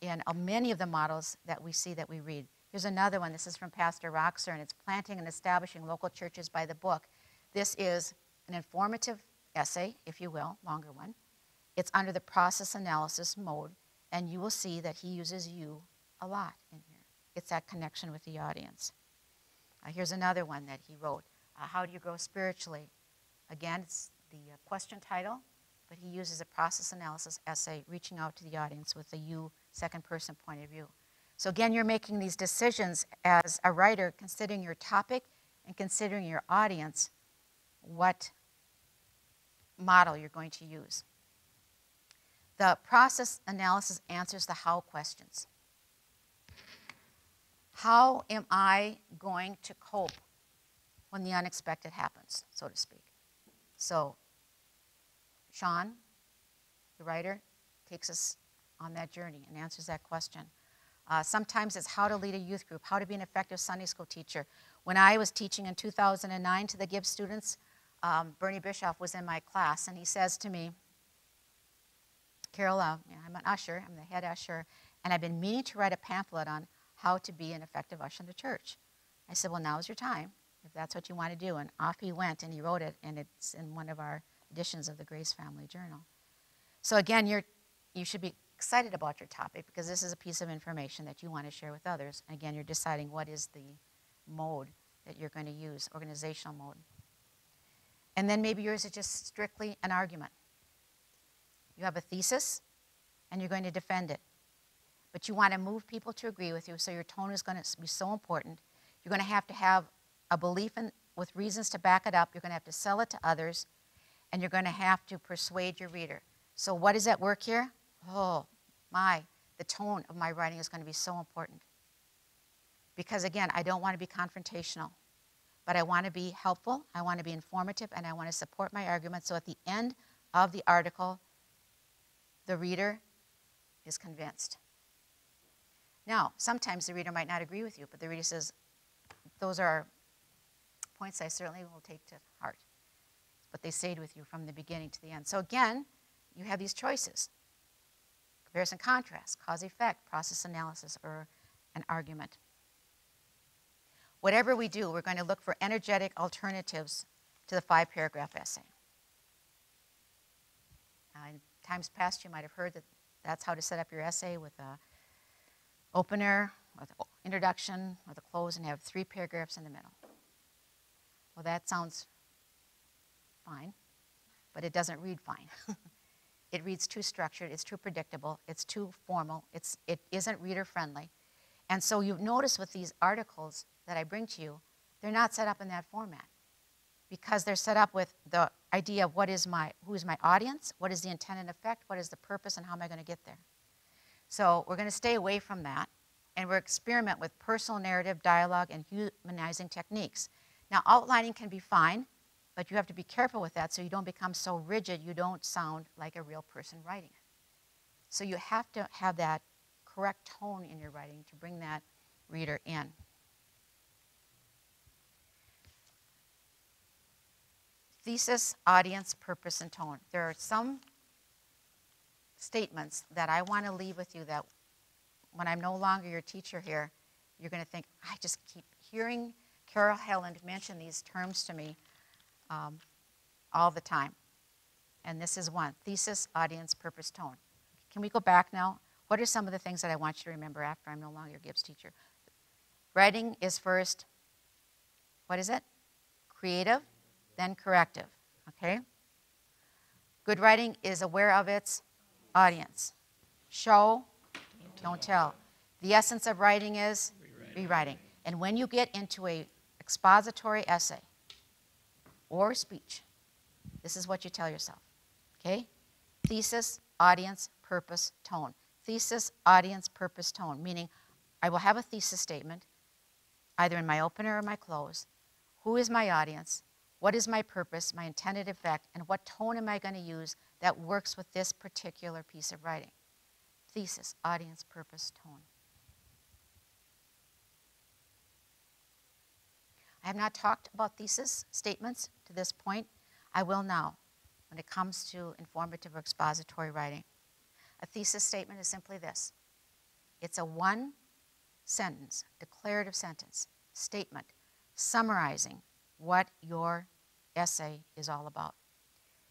in uh, many of the models that we see that we read. Here's another one. This is from Pastor Rokser, and it's Planting and Establishing Local Churches by the Book. This is an informative essay, if you will, longer one. It's under the process analysis mode, and you will see that he uses you a lot in here. It's that connection with the audience. Uh, here's another one that he wrote uh, How do you grow spiritually? Again, it's the uh, question title, but he uses a process analysis essay reaching out to the audience with a you second person point of view. So, again, you're making these decisions as a writer, considering your topic and considering your audience, what model you're going to use. The process analysis answers the how questions. How am I going to cope when the unexpected happens, so to speak? So, Sean, the writer, takes us on that journey and answers that question. Uh, sometimes it's how to lead a youth group, how to be an effective Sunday school teacher. When I was teaching in 2009 to the GIBS students, um, Bernie Bischoff was in my class, and he says to me, Carol, uh, I'm an usher, I'm the head usher, and I've been meaning to write a pamphlet on how to be an effective usher in the church. I said, Well, now's your time, if that's what you want to do. And off he went, and he wrote it, and it's in one of our editions of the Grace Family Journal. So, again, you're, you should be excited about your topic because this is a piece of information that you want to share with others. Again, you're deciding what is the mode that you're going to use, organizational mode. And then maybe yours is just strictly an argument. You have a thesis and you're going to defend it. But you want to move people to agree with you, so your tone is going to be so important. You're going to have to have a belief in, with reasons to back it up. You're going to have to sell it to others, and you're going to have to persuade your reader. So, what is at work here? Oh, my, the tone of my writing is going to be so important. Because again, I don't want to be confrontational. But I want to be helpful, I want to be informative, and I want to support my argument so at the end of the article, the reader is convinced. Now, sometimes the reader might not agree with you, but the reader says, Those are points I certainly will take to heart. But they stayed with you from the beginning to the end. So again, you have these choices comparison contrast, cause effect, process analysis, or an argument. Whatever we do, we're going to look for energetic alternatives to the five paragraph essay. In times past, you might have heard that that's how to set up your essay with an opener, with an introduction, with a close, and have three paragraphs in the middle. Well, that sounds fine, but it doesn't read fine. it reads too structured, it's too predictable, it's too formal, it's, it isn't reader friendly. And so you notice with these articles that I bring to you, they're not set up in that format because they're set up with the idea of what is my, who is my audience, what is the intended effect, what is the purpose, and how am I going to get there. So we're going to stay away from that, and we're experiment with personal narrative, dialogue, and humanizing techniques. Now, outlining can be fine, but you have to be careful with that so you don't become so rigid you don't sound like a real person writing it. So you have to have that correct tone in your writing to bring that reader in. Thesis, audience, purpose, and tone. There are some statements that I want to leave with you that when I'm no longer your teacher here, you're going to think, I just keep hearing Carol Helland mention these terms to me um, all the time. And this is one thesis, audience, purpose, tone. Can we go back now? What are some of the things that I want you to remember after I'm no longer GIBS teacher? Writing is first, what is it? Creative, then corrective. Okay? Good writing is aware of its audience. Show, don't tell. The essence of writing is rewriting. rewriting. And when you get into a expository essay or speech, this is what you tell yourself. Okay? Thesis, audience, purpose, tone. Thesis, audience, purpose, tone, meaning I will have a thesis statement either in my opener or my close. Who is my audience? What is my purpose, my intended effect, and what tone am I going to use that works with this particular piece of writing? Thesis, audience, purpose, tone. I have not talked about thesis statements to this point. I will now when it comes to informative or expository writing. A thesis statement is simply this it's a one sentence, declarative sentence, statement summarizing what your essay is all about.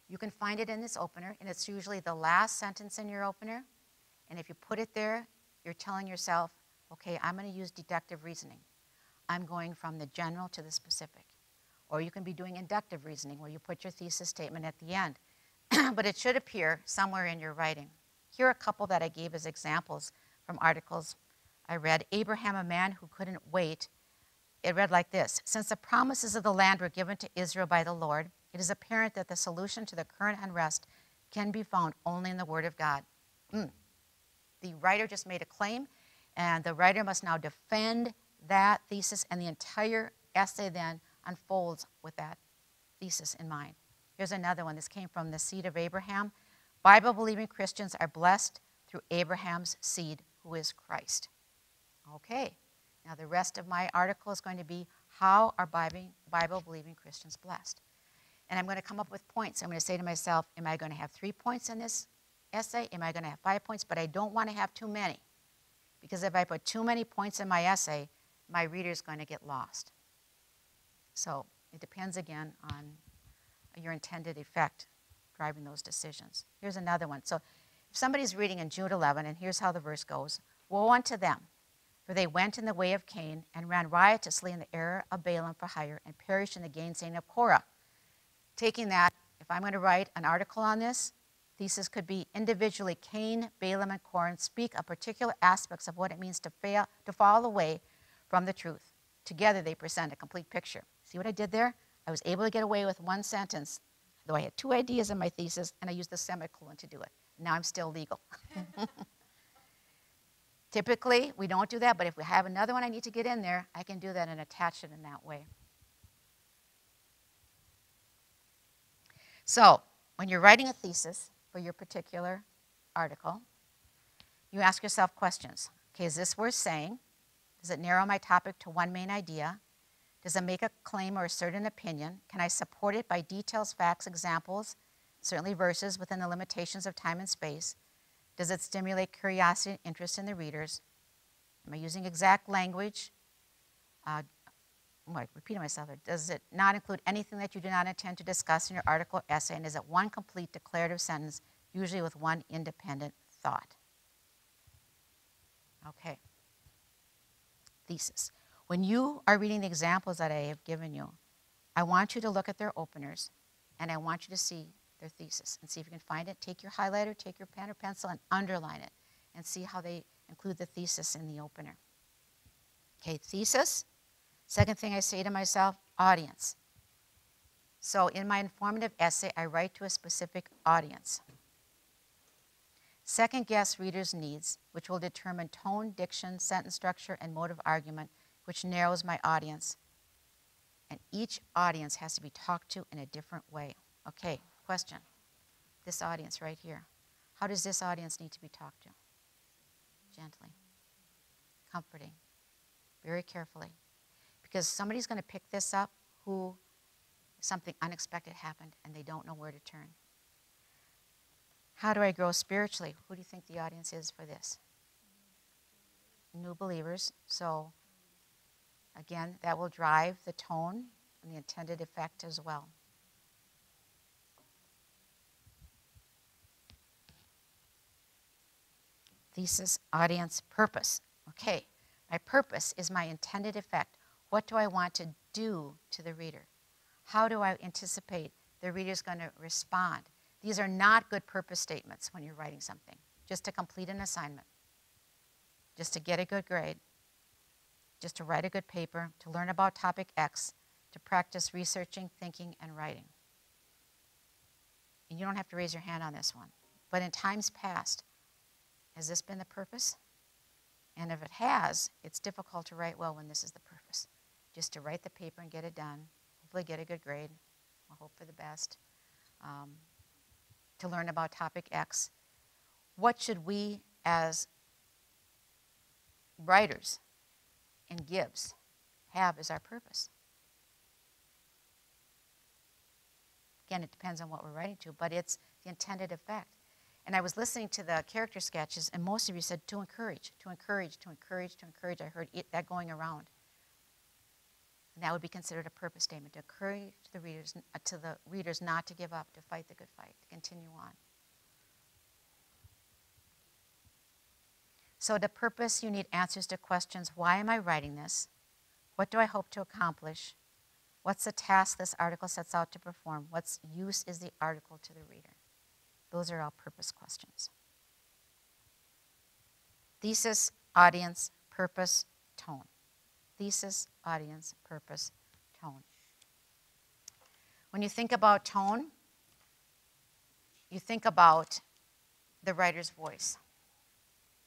You can find it in this opener, and it's usually the last sentence in your opener. And if you put it there, you're telling yourself, okay, I'm going to use deductive reasoning. I'm going from the general to the specific. Or you can be doing inductive reasoning where you put your thesis statement at the end. but it should appear somewhere in your writing. Here are a couple that I gave as examples from articles I read. Abraham, a man who couldn't wait, it read like this Since the promises of the land were given to Israel by the Lord, it is apparent that the solution to the current unrest can be found only in the Word of God. Mm. The writer just made a claim, and the writer must now defend that thesis, and the entire essay then unfolds with that thesis in mind. Here's another one. This came from the seed of Abraham. Bible believing Christians are blessed through Abraham's seed, who is Christ. Okay, now, the rest of my article is going to be how are Bible believing Christians blessed? And I'm going to come up with points. I'm going to say to myself, am I going to have three points in this essay? Am I going to have five points? But I don't want to have too many. Because if I put too many points in my essay, my reader is going to get lost. So it depends again on your intended effect driving those decisions. Here's another one. So if somebody's reading in Jude 11, and here's how the verse goes Woe unto them for they went in the way of Cain and ran riotously in the error of Balaam for hire and perished in the gainsaying of Korah. Taking that, if I'm going to write an article on this, thesis could be individually Cain, Balaam, and Korah speak of particular aspects of what it means to, fail, to fall away from the truth. Together they present a complete picture. See what I did there? I was able to get away with one sentence, though I had two ideas in my thesis, and I used the semicolon to do it. Now I'm still legal. Typically, we don't do that, but if we have another one I need to get in there, I can do that and attach it in that way. So, when you're writing a thesis for your particular article, you ask yourself questions. Okay, is this worth saying? Does it narrow my topic to one main idea? Does it make a claim or assert an opinion? Can I support it by details, facts, examples, certainly verses within the limitations of time and space? Does it stimulate curiosity and interest in the readers? Am I using exact language? Uh, I'm repeating myself. Does it not include anything that you do not intend to discuss in your article or essay? And is it one complete declarative sentence, usually with one independent thought? Okay. Thesis. When you are reading the examples that I have given you, I want you to look at their openers and I want you to see their thesis and see if you can find it. Take your highlighter, take your pen or pencil, and underline it and see how they include the thesis in the opener. Okay, thesis. Second thing I say to myself, audience. So in my informative essay, I write to a specific audience. Second, guess readers' needs, which will determine tone, diction, sentence structure, and mode of argument, which narrows my audience. And each audience has to be talked to in a different way. Okay, question. This audience right here. How does this audience need to be talked to? Gently, comforting, very carefully. Because somebody's going to pick this up who something unexpected happened and they don't know where to turn. How do I grow spiritually? Who do you think the audience is for this? New believers. So, again, that will drive the tone and the intended effect as well. Thesis, audience, purpose. Okay, my purpose is my intended effect. What do I want to do to the reader? How do I anticipate the reader is going to respond? These are not good purpose statements when you're writing something, just to complete an assignment, just to get a good grade, just to write a good paper, to learn about topic X, to practice researching, thinking, and writing. And you don't have to raise your hand on this one. But in times past, has this been the purpose? And if it has, it's difficult to write well when this is the purpose. Just to write the paper and get it done, hopefully get a good grade, we'll hope for the best, um, to learn about topic X. What should we as writers and GIBS have as our purpose? Again, it depends on what we're writing to, but it's the intended effect. And I was listening to the character sketches, and most of you said to encourage, to encourage, to encourage, to encourage. I heard that going around. And that would be considered a purpose statement to encourage the readers, uh, to the readers not to give up, to fight the good fight, to continue on. So, the purpose, you need answers to questions why am I writing this? What do I hope to accomplish? What's the task this article sets out to perform? What's use is the article to the reader? Those are all purpose questions. Thesis, audience, purpose, tone. Thesis, audience, purpose, tone. When you think about tone, you think about the writer's voice.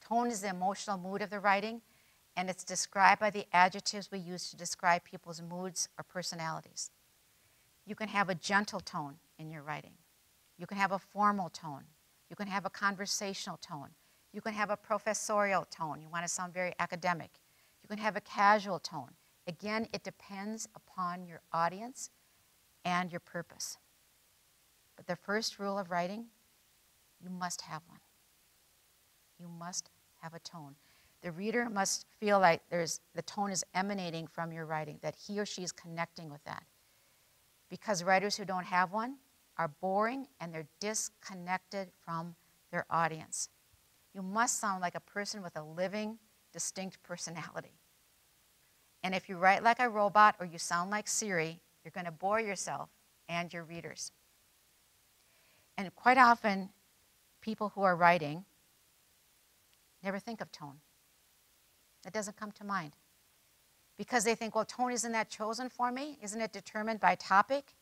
Tone is the emotional mood of the writing, and it's described by the adjectives we use to describe people's moods or personalities. You can have a gentle tone in your writing. You can have a formal tone. You can have a conversational tone. You can have a professorial tone. You want to sound very academic. You can have a casual tone. Again, it depends upon your audience and your purpose. But the first rule of writing, you must have one. You must have a tone. The reader must feel like there's, the tone is emanating from your writing, that he or she is connecting with that. Because writers who don't have one, are boring and they're disconnected from their audience. You must sound like a person with a living, distinct personality. And if you write like a robot or you sound like Siri, you're going to bore yourself and your readers. And quite often, people who are writing never think of tone. It doesn't come to mind. Because they think, well, tone isn't that chosen for me? Isn't it determined by topic?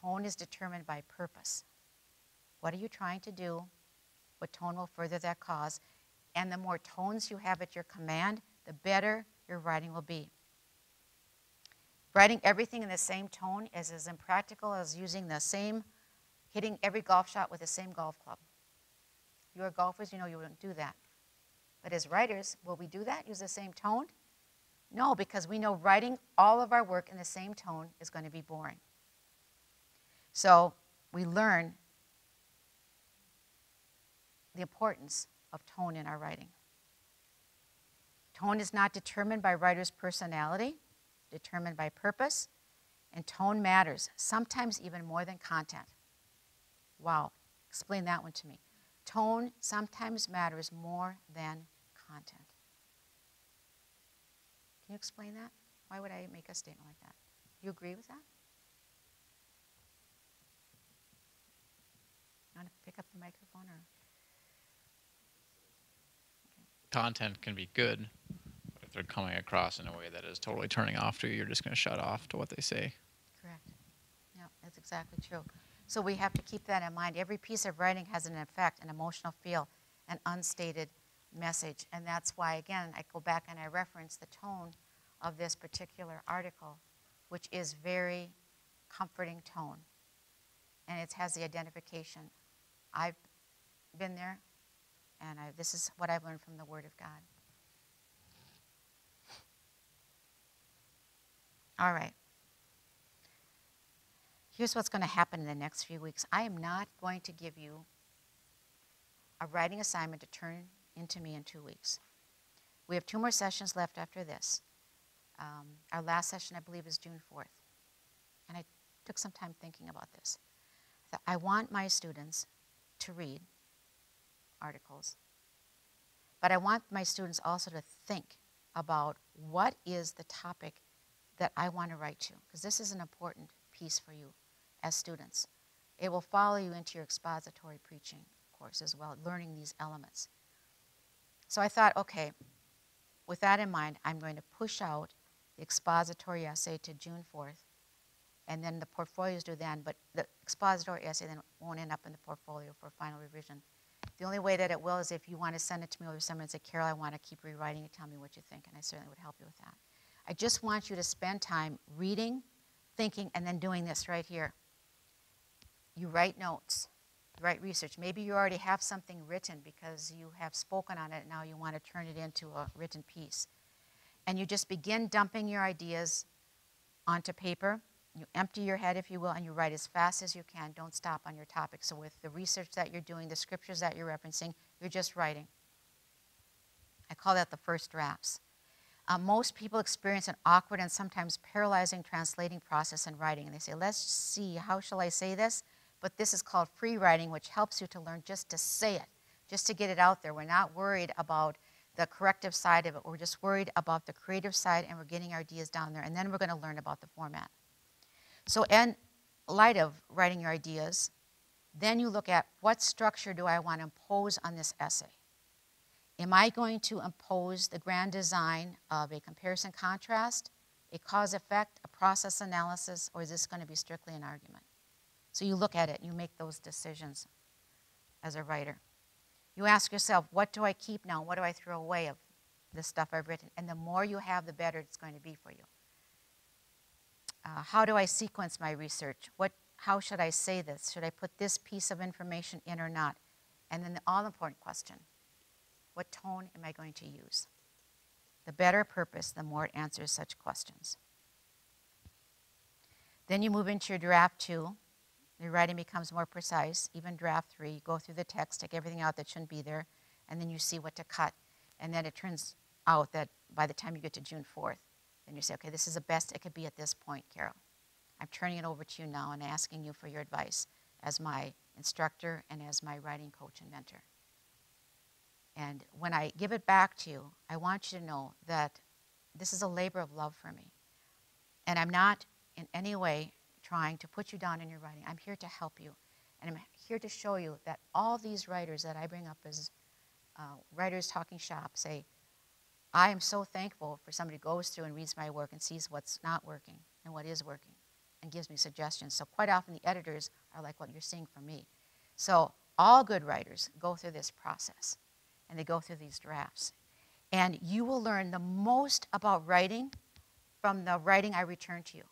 Tone is determined by purpose. What are you trying to do? What tone will further that cause? And the more tones you have at your command, the better your writing will be. Writing everything in the same tone is as impractical as using the same, hitting every golf shot with the same golf club. You are golfers, you know you wouldn't do that. But as writers, will we do that? Use the same tone? No, because we know writing all of our work in the same tone is going to be boring. So we learn the importance of tone in our writing. Tone is not determined by writer's personality, determined by purpose, and tone matters, sometimes even more than content. Wow, explain that one to me. Tone sometimes matters more than content. Can you explain that? Why would I make a statement like that? You agree with that? want to pick up the microphone or? Content can be good, but if they're coming across in a way that is totally turning off to you, you're just going to shut off to what they say. Correct. Yeah, that's exactly true. So we have to keep that in mind. Every piece of writing has an effect, an emotional feel, an unstated message. And that's why, again, I go back and I reference the tone of this particular article, which is very comforting tone. And it has the identification. I've been there, and I, this is what I've learned from the Word of God. All right. Here's what's going to happen in the next few weeks. I am not going to give you a writing assignment to turn into me in two weeks. We have two more sessions left after this. Um, our last session, I believe, is June 4th. And I took some time thinking about this. I want my students to read articles, but I want my students also to think about what is the topic that I want to write to, because this is an important piece for you as students. It will follow you into your expository preaching course as well, learning these elements. So I thought, okay, with that in mind, I'm going to push out the expository essay to June 4th, and then the portfolios do then, but the expository essay then won't end up in the portfolio for final revision. The only way that it will is if you want to send it to me summer and say, Carol, I want to keep rewriting it, tell me what you think, and I certainly would help you with that. I just want you to spend time reading, thinking, and then doing this right here. You write notes write research. Maybe you already have something written because you have spoken on it, now you want to turn it into a written piece. And you just begin dumping your ideas onto paper. You empty your head, if you will, and you write as fast as you can. Don't stop on your topic. So, with the research that you're doing, the scriptures that you're referencing, you're just writing. I call that the first drafts. Uh, most people experience an awkward and sometimes paralyzing translating process in writing, and they say, Let's see, how shall I say this? but this is called free writing, which helps you to learn just to say it, just to get it out there. We're not worried about the corrective side of it. We're just worried about the creative side, and we're getting our ideas down there, and then we're going to learn about the format. So, in light of writing your ideas, then you look at what structure do I want to impose on this essay? Am I going to impose the grand design of a comparison contrast, a cause effect, a process analysis, or is this going to be strictly an argument? So you look at it and you make those decisions as a writer. You ask yourself, what do I keep now? What do I throw away of the stuff I've written? And the more you have, the better it's going to be for you. Uh, how do I sequence my research? What, how should I say this? Should I put this piece of information in or not? And then the all important question what tone am I going to use? The better purpose, the more it answers such questions. Then you move into your draft two, your writing becomes more precise, even draft three. You go through the text, take everything out that shouldn't be there, and then you see what to cut. And then it turns out that by the time you get to June 4th, then you say, okay, this is the best it could be at this point, Carol. I'm turning it over to you now and asking you for your advice as my instructor and as my writing coach and mentor. And when I give it back to you, I want you to know that this is a labor of love for me. And I'm not in any way trying to put you down in your writing. I'm here to help you. And I'm here to show you that all these writers that I bring up as uh, writers talking shop say, I am so thankful for somebody who goes through and reads my work and sees what's not working and what is working and gives me suggestions. So quite often the editors are like what you're seeing from me. So all good writers go through this process and they go through these drafts. And you will learn the most about writing from the writing I return to you.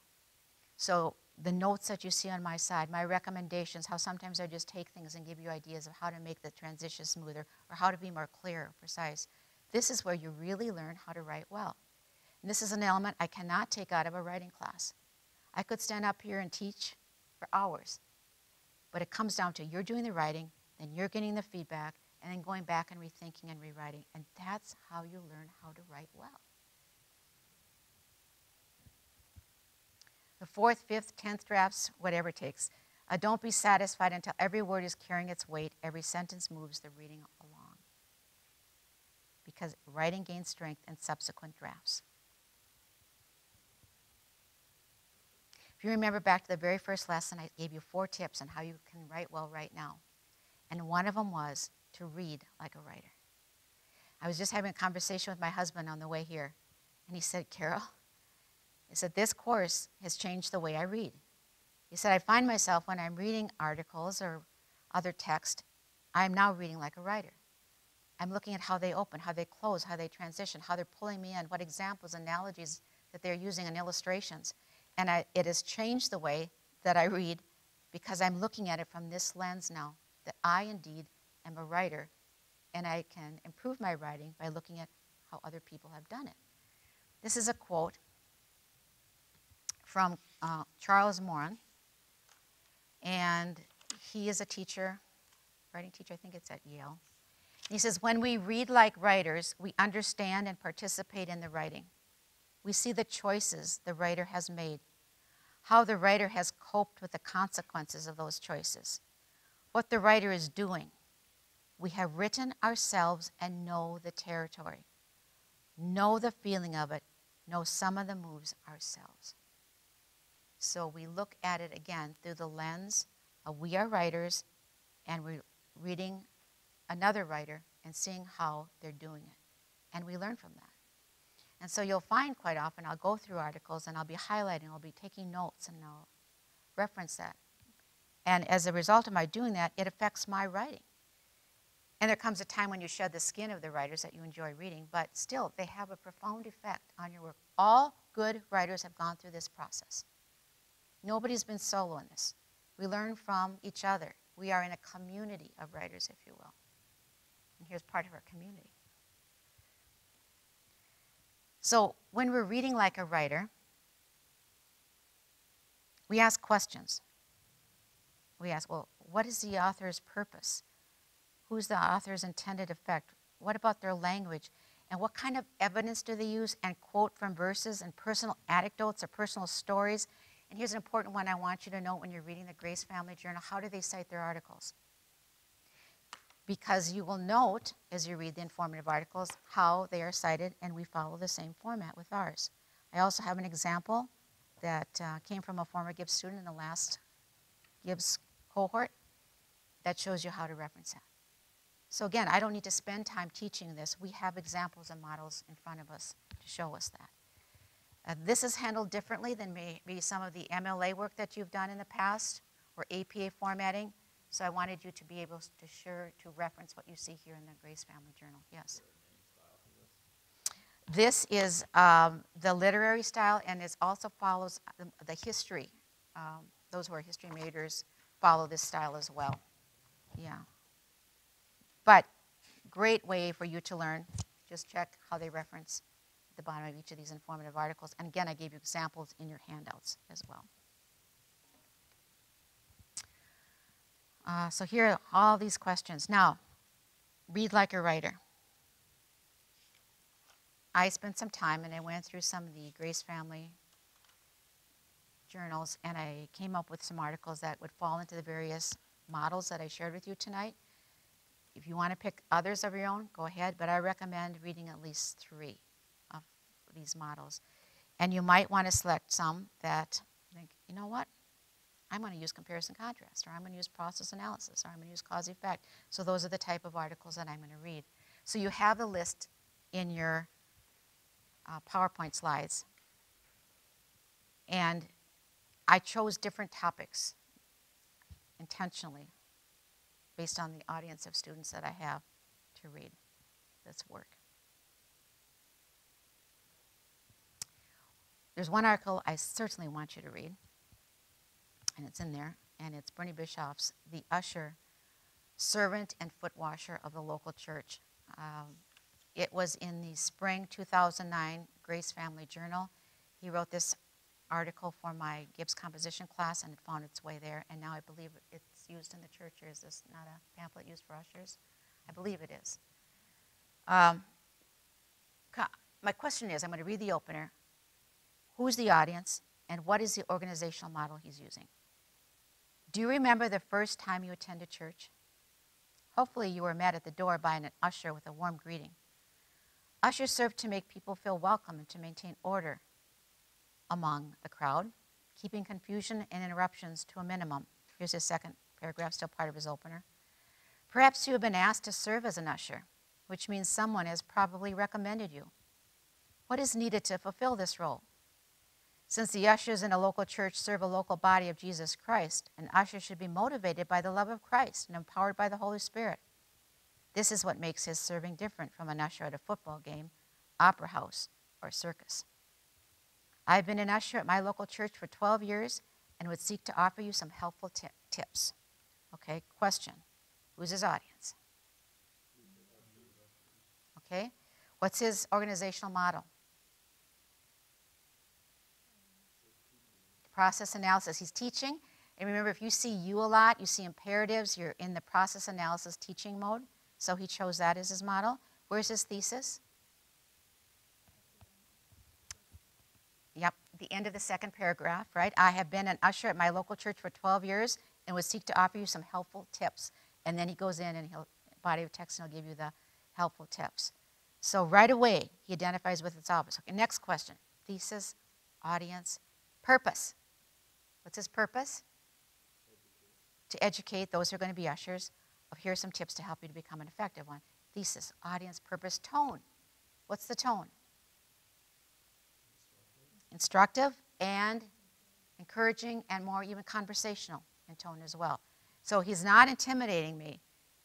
So the notes that you see on my side, my recommendations, how sometimes I just take things and give you ideas of how to make the transition smoother or how to be more clear precise. This is where you really learn how to write well. And this is an element I cannot take out of a writing class. I could stand up here and teach for hours, but it comes down to you're doing the writing, then you're getting the feedback, and then going back and rethinking and rewriting. And that's how you learn how to write well. the fourth, fifth, tenth drafts, whatever it takes. Uh, don't be satisfied until every word is carrying its weight, every sentence moves the reading along. Because writing gains strength in subsequent drafts. If you remember back to the very first lesson, I gave you four tips on how you can write well right now. And one of them was to read like a writer. I was just having a conversation with my husband on the way here, and he said, Carol, he said, this course has changed the way I read. He said, I find myself when I'm reading articles or other text, I'm now reading like a writer. I'm looking at how they open, how they close, how they transition, how they're pulling me in, what examples, analogies that they're using in illustrations. And I, it has changed the way that I read because I'm looking at it from this lens now that I indeed am a writer and I can improve my writing by looking at how other people have done it. This is a quote from uh, Charles Moran, and he is a teacher, writing teacher, I think it's at Yale. He says, When we read like writers, we understand and participate in the writing. We see the choices the writer has made, how the writer has coped with the consequences of those choices, what the writer is doing. We have written ourselves and know the territory, know the feeling of it, know some of the moves ourselves. So we look at it again through the lens of we are writers and we're reading another writer and seeing how they're doing it. And we learn from that. And so you'll find quite often I'll go through articles and I'll be highlighting, I'll be taking notes and I'll reference that. And as a result of my doing that, it affects my writing. And there comes a time when you shed the skin of the writers that you enjoy reading, but still, they have a profound effect on your work. All good writers have gone through this process. Nobody's been solo in this. We learn from each other. We are in a community of writers, if you will. And here's part of our community. So, when we're reading like a writer, we ask questions. We ask, well, what is the author's purpose? Who's the author's intended effect? What about their language? And what kind of evidence do they use and quote from verses and personal anecdotes or personal stories? And here's an important one I want you to know when you're reading the Grace Family Journal how do they cite their articles? Because you will note as you read the informative articles how they are cited, and we follow the same format with ours. I also have an example that uh, came from a former GIBS student in the last GIBS cohort that shows you how to reference that. So, again, I don't need to spend time teaching this. We have examples and models in front of us to show us that. Uh, this is handled differently than maybe some of the MLA work that you've done in the past or APA formatting. So I wanted you to be able to sure to reference what you see here in the Grace Family Journal. Yes. This is um, the literary style, and it also follows the, the history. Um, those who are history majors follow this style as well. Yeah. But great way for you to learn. Just check how they reference the bottom of each of these informative articles. And again, I gave you examples in your handouts as well. Uh, so here are all these questions. Now, read like a writer. I spent some time and I went through some of the Grace Family journals and I came up with some articles that would fall into the various models that I shared with you tonight. If you want to pick others of your own, go ahead, but I recommend reading at least three of these models. And you might want to select some that think, you know what? I'm going to use comparison contrast, or I'm going to use process analysis, or I'm going to use cause effect. So those are the type of articles that I'm going to read. So you have the list in your uh, PowerPoint slides. And I chose different topics intentionally based on the audience of students that I have to read this work. There's one article I certainly want you to read, and it's in there, and it's Bernie Bischoff's The Usher, Servant and Foot Washer of the Local Church. Um, it was in the spring 2009 Grace Family Journal. He wrote this article for my GIBS composition class, and it found its way there, and now I believe it's used in the church, or is this not a pamphlet used for ushers? I believe it is. Um, my question is I'm going to read the opener who's the audience, and what is the organizational model he's using. Do you remember the first time you attended church? Hopefully, you were met at the door by an usher with a warm greeting. Ushers serve to make people feel welcome and to maintain order among the crowd, keeping confusion and interruptions to a minimum. Here's his second paragraph, still part of his opener. Perhaps you have been asked to serve as an usher, which means someone has probably recommended you. What is needed to fulfill this role? Since the ushers in a local church serve a local body of Jesus Christ, an usher should be motivated by the love of Christ and empowered by the Holy Spirit. This is what makes his serving different from an usher at a football game, opera house, or circus. I've been an usher at my local church for 12 years and would seek to offer you some helpful ti- tips. Okay, question Who's his audience? Okay, what's his organizational model? Process analysis. He's teaching. And remember, if you see you a lot, you see imperatives, you're in the process analysis teaching mode. So he chose that as his model. Where's his thesis? Yep, the end of the second paragraph, right? I have been an usher at my local church for 12 years and would seek to offer you some helpful tips. And then he goes in and he'll, body of text, and he'll give you the helpful tips. So right away, he identifies with its office. Okay, next question thesis, audience, purpose. What's his purpose? To educate those who are going to be ushers of here are some tips to help you to become an effective one. Thesis, audience, purpose, tone. What's the tone? Instructive and encouraging and more even conversational in tone as well. So he's not intimidating me.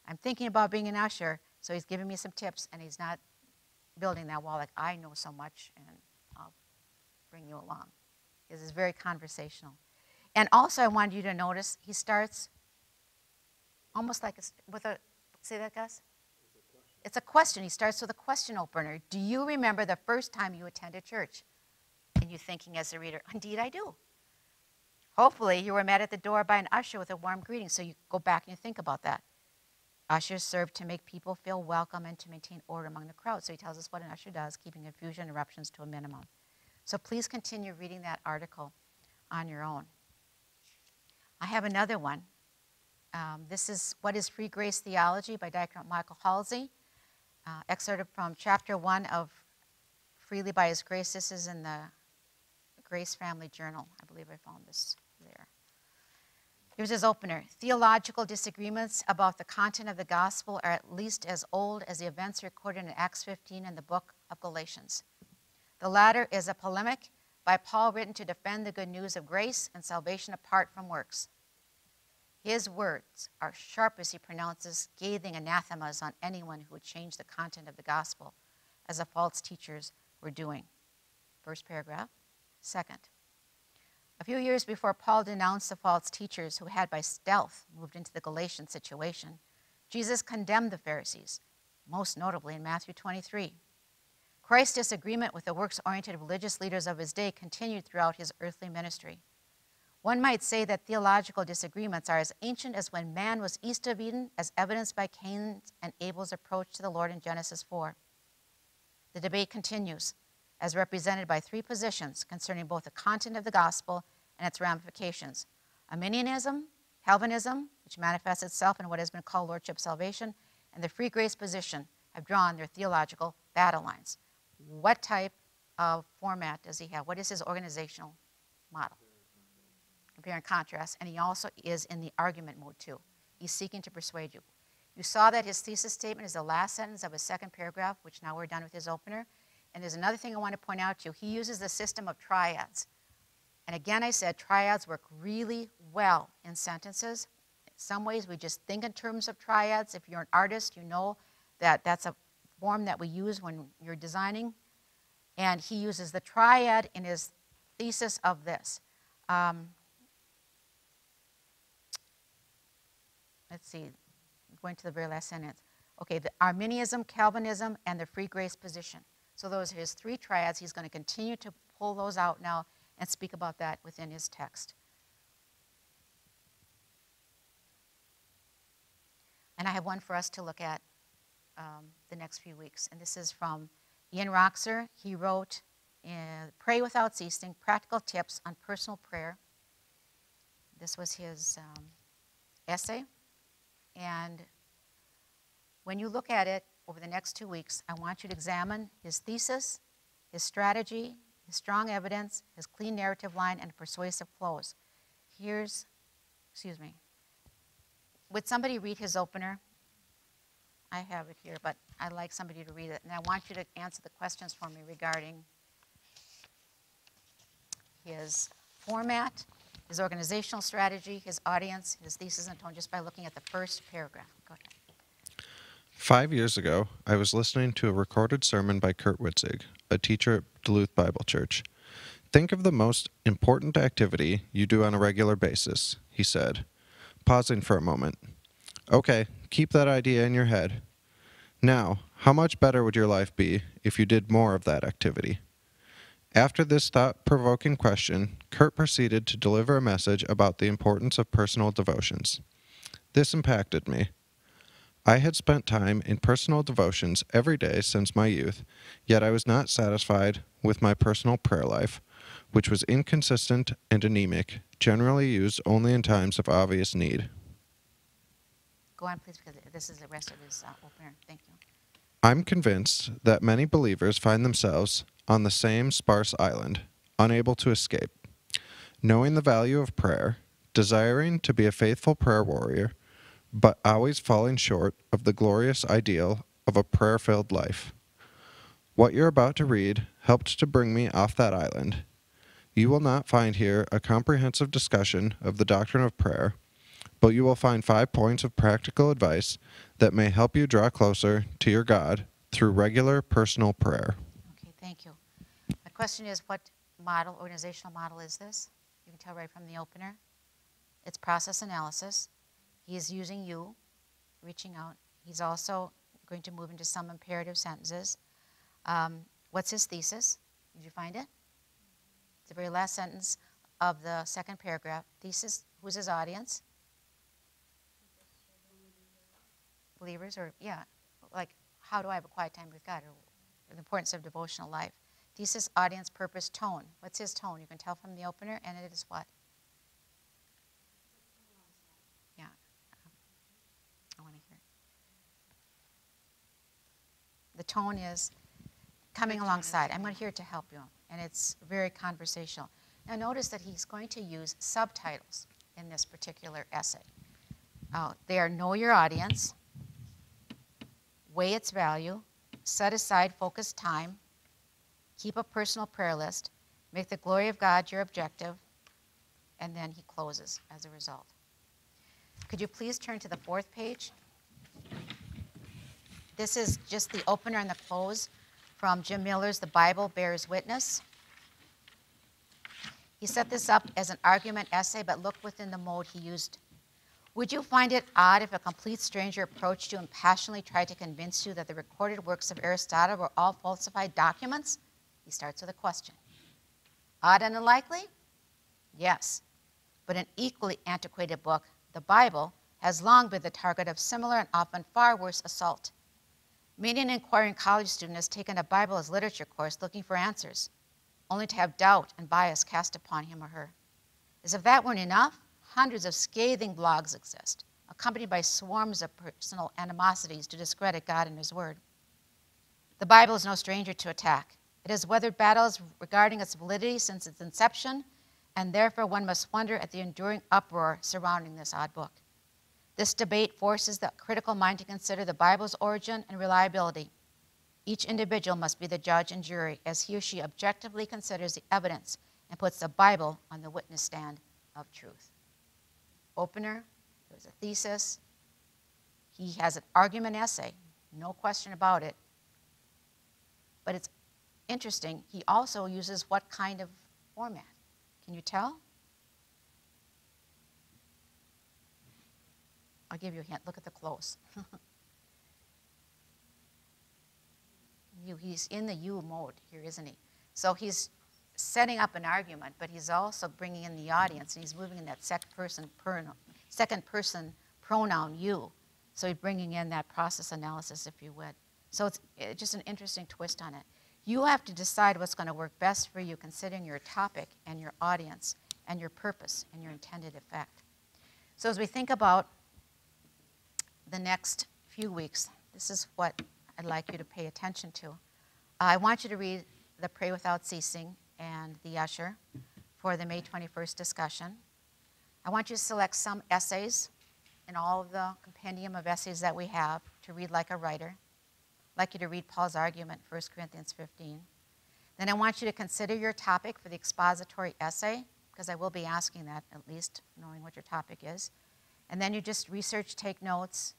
I'm thinking about being an usher, so he's giving me some tips and he's not building that wall like I know so much and I'll bring you along. This is very conversational. And also, I wanted you to notice he starts almost like a, with a, say that, Gus? It's a question. He starts with a question opener. Do you remember the first time you attended church? And you thinking as a reader, indeed I do. Hopefully, you were met at the door by an usher with a warm greeting, so you go back and you think about that. Ushers serve to make people feel welcome and to maintain order among the crowd. So he tells us what an usher does, keeping confusion and interruptions to a minimum. So please continue reading that article on your own. I have another one. Um, this is What is Free Grace Theology by Dr. Michael Halsey, uh, excerpted from chapter one of Freely by His Grace. This is in the Grace Family Journal. I believe I found this there. Here's his opener. Theological disagreements about the content of the gospel are at least as old as the events recorded in Acts 15 and the book of Galatians. The latter is a polemic by Paul written to defend the good news of grace and salvation apart from works. His words are sharp as he pronounces scathing anathemas on anyone who would change the content of the gospel, as the false teachers were doing. First paragraph. Second, a few years before Paul denounced the false teachers who had by stealth moved into the Galatian situation, Jesus condemned the Pharisees, most notably in Matthew 23. Christ's disagreement with the works oriented religious leaders of his day continued throughout his earthly ministry. One might say that theological disagreements are as ancient as when man was east of Eden, as evidenced by Cain's and Abel's approach to the Lord in Genesis 4. The debate continues as represented by three positions concerning both the content of the gospel and its ramifications Arminianism, Calvinism, which manifests itself in what has been called Lordship salvation, and the free grace position have drawn their theological battle lines. What type of format does he have? What is his organizational model? Compare and contrast. And he also is in the argument mode too. He's seeking to persuade you. You saw that his thesis statement is the last sentence of his second paragraph, which now we're done with his opener. And there's another thing I want to point out to you. He uses the system of triads. And again, I said triads work really well in sentences. In some ways, we just think in terms of triads. If you're an artist, you know that that's a form that we use when you're designing. And he uses the triad in his thesis of this. Um, let's see, going to the very last sentence. Okay, the Arminianism, Calvinism, and the free grace position. So those are his three triads. He's going to continue to pull those out now and speak about that within his text. And I have one for us to look at um, the next few weeks. And this is from Ian Rokser. He wrote uh, Pray Without Ceasing Practical Tips on Personal Prayer. This was his um, essay. And when you look at it over the next two weeks, I want you to examine his thesis, his strategy, his strong evidence, his clean narrative line, and persuasive close. Here's, excuse me. Would somebody read his opener? I have it here, but I'd like somebody to read it, and I want you to answer the questions for me regarding his format, his organizational strategy, his audience, his thesis and tone, just by looking at the first paragraph. Go ahead. Five years ago, I was listening to a recorded sermon by Kurt Witzig, a teacher at Duluth Bible Church. Think of the most important activity you do on a regular basis, he said, pausing for a moment. Okay, keep that idea in your head. Now, how much better would your life be if you did more of that activity? After this thought provoking question, Kurt proceeded to deliver a message about the importance of personal devotions. This impacted me. I had spent time in personal devotions every day since my youth, yet I was not satisfied with my personal prayer life, which was inconsistent and anemic, generally used only in times of obvious need. Go on, please, because this is the rest of his uh, opener. Thank you. I'm convinced that many believers find themselves on the same sparse island, unable to escape. Knowing the value of prayer, desiring to be a faithful prayer warrior, but always falling short of the glorious ideal of a prayer filled life. What you're about to read helped to bring me off that island. You will not find here a comprehensive discussion of the doctrine of prayer, but you will find five points of practical advice that may help you draw closer to your God through regular personal prayer. Okay, thank you. My question is, what model, organizational model is this? You can tell right from the opener. It's process analysis. He is using you, reaching out. He's also going to move into some imperative sentences. Um, what's his thesis? Did you find it? The very last sentence of the second paragraph. Thesis, who's his audience? Believers, or, yeah, like, how do I have a quiet time with God, or the importance of devotional life. Thesis, audience, purpose, tone. What's his tone? You can tell from the opener, and it is what? Yeah. I want to hear it. The tone is coming alongside. I'm going to hear it to help you, and it's very conversational. Now, notice that he's going to use subtitles in this particular essay. Uh, they are Know Your Audience, Weigh Its Value, Set Aside Focused Time, Keep a Personal Prayer List, Make the Glory of God Your Objective, and then he closes as a result. Could you please turn to the fourth page? This is just the opener and the close from Jim Miller's The Bible Bears Witness. He set this up as an argument essay, but look within the mode he used. Would you find it odd if a complete stranger approached you and passionately tried to convince you that the recorded works of Aristotle were all falsified documents? He starts with a question. Odd and unlikely? Yes. But an equally antiquated book, the Bible, has long been the target of similar and often far worse assault. Many an inquiring college student has taken a Bible as literature course looking for answers, only to have doubt and bias cast upon him or her. As if that weren't enough, hundreds of scathing blogs exist, accompanied by swarms of personal animosities to discredit God and His Word. The Bible is no stranger to attack. It has weathered battles regarding its validity since its inception, and therefore one must wonder at the enduring uproar surrounding this odd book. This debate forces the critical mind to consider the Bible's origin and reliability. Each individual must be the judge and jury as he or she objectively considers the evidence and puts the Bible on the witness stand of truth. Opener, there's a thesis. He has an argument essay, no question about it. But it's interesting, he also uses what kind of format? Can you tell? I'll give you a hint. Look at the close. he's in the U mode here, isn't he? So he's setting up an argument, but he's also bringing in the audience, and he's moving in that second person, second person pronoun you. So he's bringing in that process analysis, if you would. So it's eh, just an interesting twist on it. You have to decide what's going to work best for you, considering your topic and your audience and your purpose and your intended effect. So as we think about the next few weeks, this is what I'd like you to pay attention to. I want you to read the Pray Without Ceasing and the Usher for the May 21st discussion. I want you to select some essays in all of the compendium of essays that we have to read like a writer. I'd like you to read Paul's argument, 1 Corinthians 15. Then I want you to consider your topic for the expository essay, because I will be asking that at least, knowing what your topic is. And then you just research, take notes,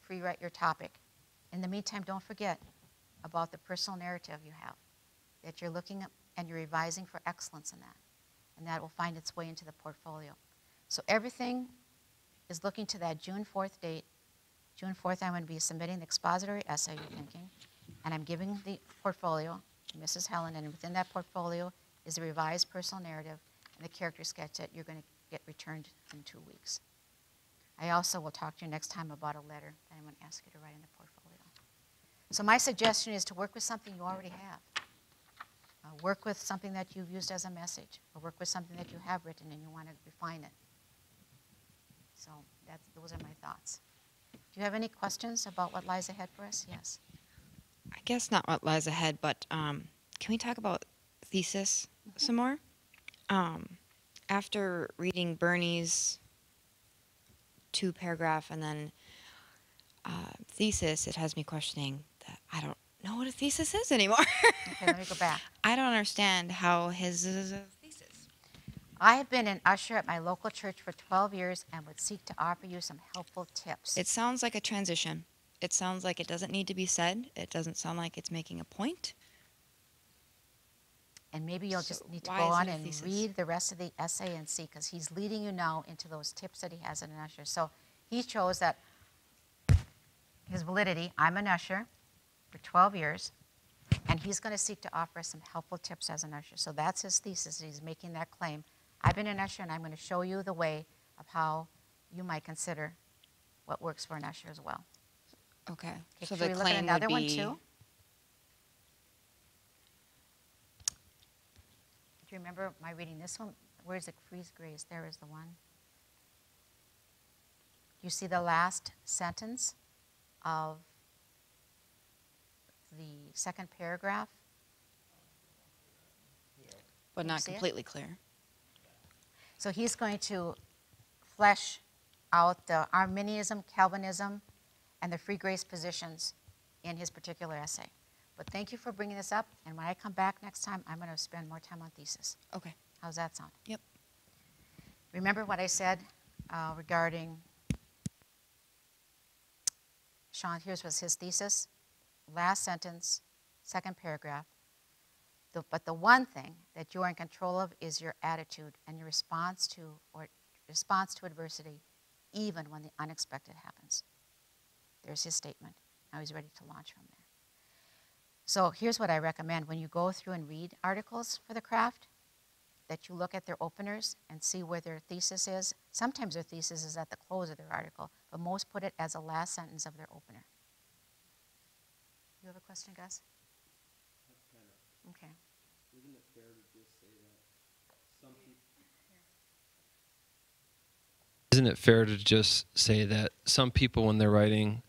free write your topic. In the meantime, don't forget about the personal narrative you have, that you're looking at and you're revising for excellence in that. And that will find its way into the portfolio. So everything is looking to that June 4th date. June 4th, I'm going to be submitting the expository essay, you're thinking, and I'm giving the portfolio to Mrs. Helen, and within that portfolio is a revised personal narrative and the character sketch that you're going to get returned in two weeks. I also will talk to you next time about a letter that I'm going to ask you to write in the portfolio. So my suggestion is to work with something you already have. Uh, work with something that you've used as a message, or work with something that you have written and you want to refine it. So that's, those are my thoughts. Do you have any questions about what lies ahead for us? Yes. I guess not what lies ahead, but um, can we talk about thesis some more? Um, after reading Bernie's two paragraph and then uh, thesis, it has me questioning that I don't know what a thesis is anymore. Okay, let me go back. I don't understand how his is a thesis. I have been an usher at my local church for 12 years and would seek to offer you some helpful tips. It sounds like a transition. It sounds like it doesn't need to be said. It doesn't sound like it's making a point. and maybe you'll So just need to go on and thesis? read the rest of the essay and see, because he's leading you now into those tips that he has as an usher. So he shows that his validity, I'm an usher for 12 years, and he's going to seek to offer us some helpful tips as an usher. So that's his thesis. He's making that claim. I've been an usher, and I'm going to show you the way of how you might consider what works for an usher as well. Okay. Okay, so the we look at claim another would one be too? Do you remember my reading this one? Where's the free grace? There is the one. You see the last sentence of the second paragraph? but not completely clear. So he's going to flesh out the Arminianism, Calvinism, and the free grace positions in his particular essay. But thank you for bringing this up, and when I come back next time, I'm going to spend more time on thesis. Okay. How's that sound? Yep. Remember what I said uh, regarding Sean? Here's was his thesis. Last sentence, second paragraph. The, but the one thing that you are in control of is your attitude and your response to or response to adversity, even when the unexpected happens. There's his statement. Now he's ready to launch from there. So here's what I recommend when you go through and read articles for the craft that you look at their openers and see where their thesis is. Sometimes their thesis is at the close of their article, but most put it as a last sentence of their opener. You have a question, Gus? Okay. Isn't it fair to just say that some people, when they're writing,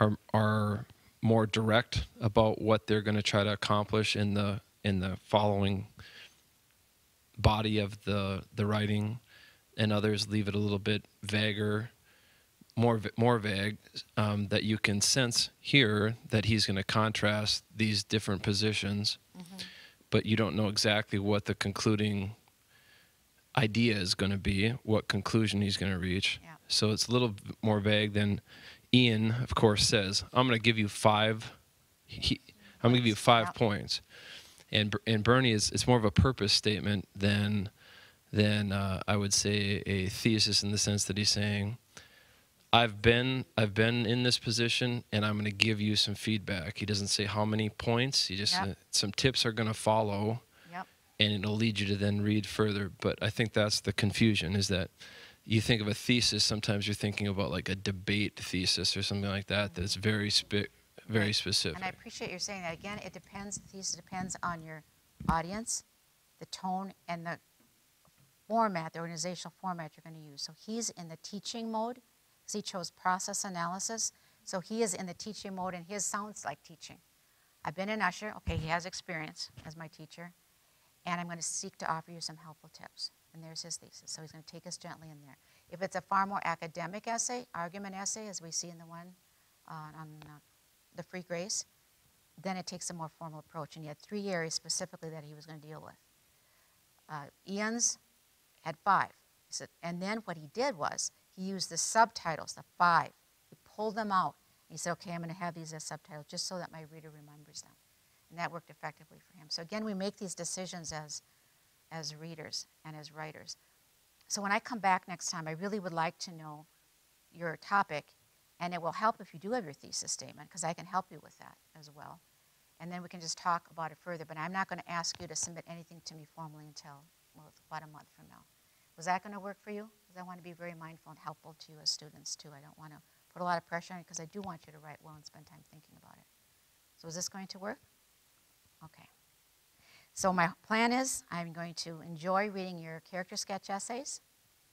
are are more direct about what they're going to try to accomplish in the in the following body of the the writing, and others leave it a little bit vaguer, more more vague, um, that you can sense here that he's going to contrast these different positions, but you don't know exactly what the concluding idea is going to be, what conclusion he's going to reach. Yeah. So it's a little more vague than Ian, of course, says. I'm going to give you five. He, I'm going to give you five yeah. points, and and Bernie is it's more of a purpose statement than than uh, I would say a thesis in the sense that he's saying. I've been I've been in this position and I'm going to give you some feedback. He doesn't say how many points. He just Yep. uh, some tips are going to follow Yep. and it'll lead you to then read further. But I think that's the confusion is that you think of a thesis, sometimes you're thinking about like a debate thesis or something like that that's very spe- very Right. specific. And I appreciate you saying that. Again, it depends, the thesis depends on your audience, the tone, and the format, the organizational format you're going to use. So he's in the teaching mode because he chose process analysis. So he is in the teaching mode, and his sounds like teaching. I've been an usher. Okay, he has experience as my teacher. And I'm going to seek to offer you some helpful tips. And there's his thesis. So he's going to take us gently in there. If it's a far more academic essay, argument essay, as we see in the one uh, on uh, the free grace, then it takes a more formal approach. And he had three areas specifically that he was going to deal with. Uh, Ian's had five. Said, and then what he did was he used the subtitles, the five. He pulled them out. He said, okay, I'm going to have these as subtitles just so that my reader remembers them. And that worked effectively for him. So again, we make these decisions as, as readers and as writers. So when I come back next time, I really would like to know your topic, and it will help if you do have your thesis statement, because I can help you with that as well. And then we can just talk about it further. But I'm not going to ask you to submit anything to me formally until well, about a month from now. Was that going to work for you? Because I want to be very mindful and helpful to you as students too. I don't want to put a lot of pressure on you because I do want you to write well and spend time thinking about it. So is this going to work? Okay. So my plan is I'm going to enjoy reading your character sketch essays,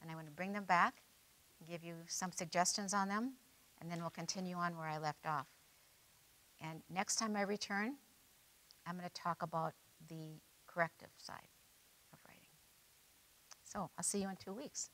and I'm going to bring them back, give you some suggestions on them, and then we'll continue on where I left off. And next time I return, I'm going to talk about the corrective side. So I'll see you in two weeks.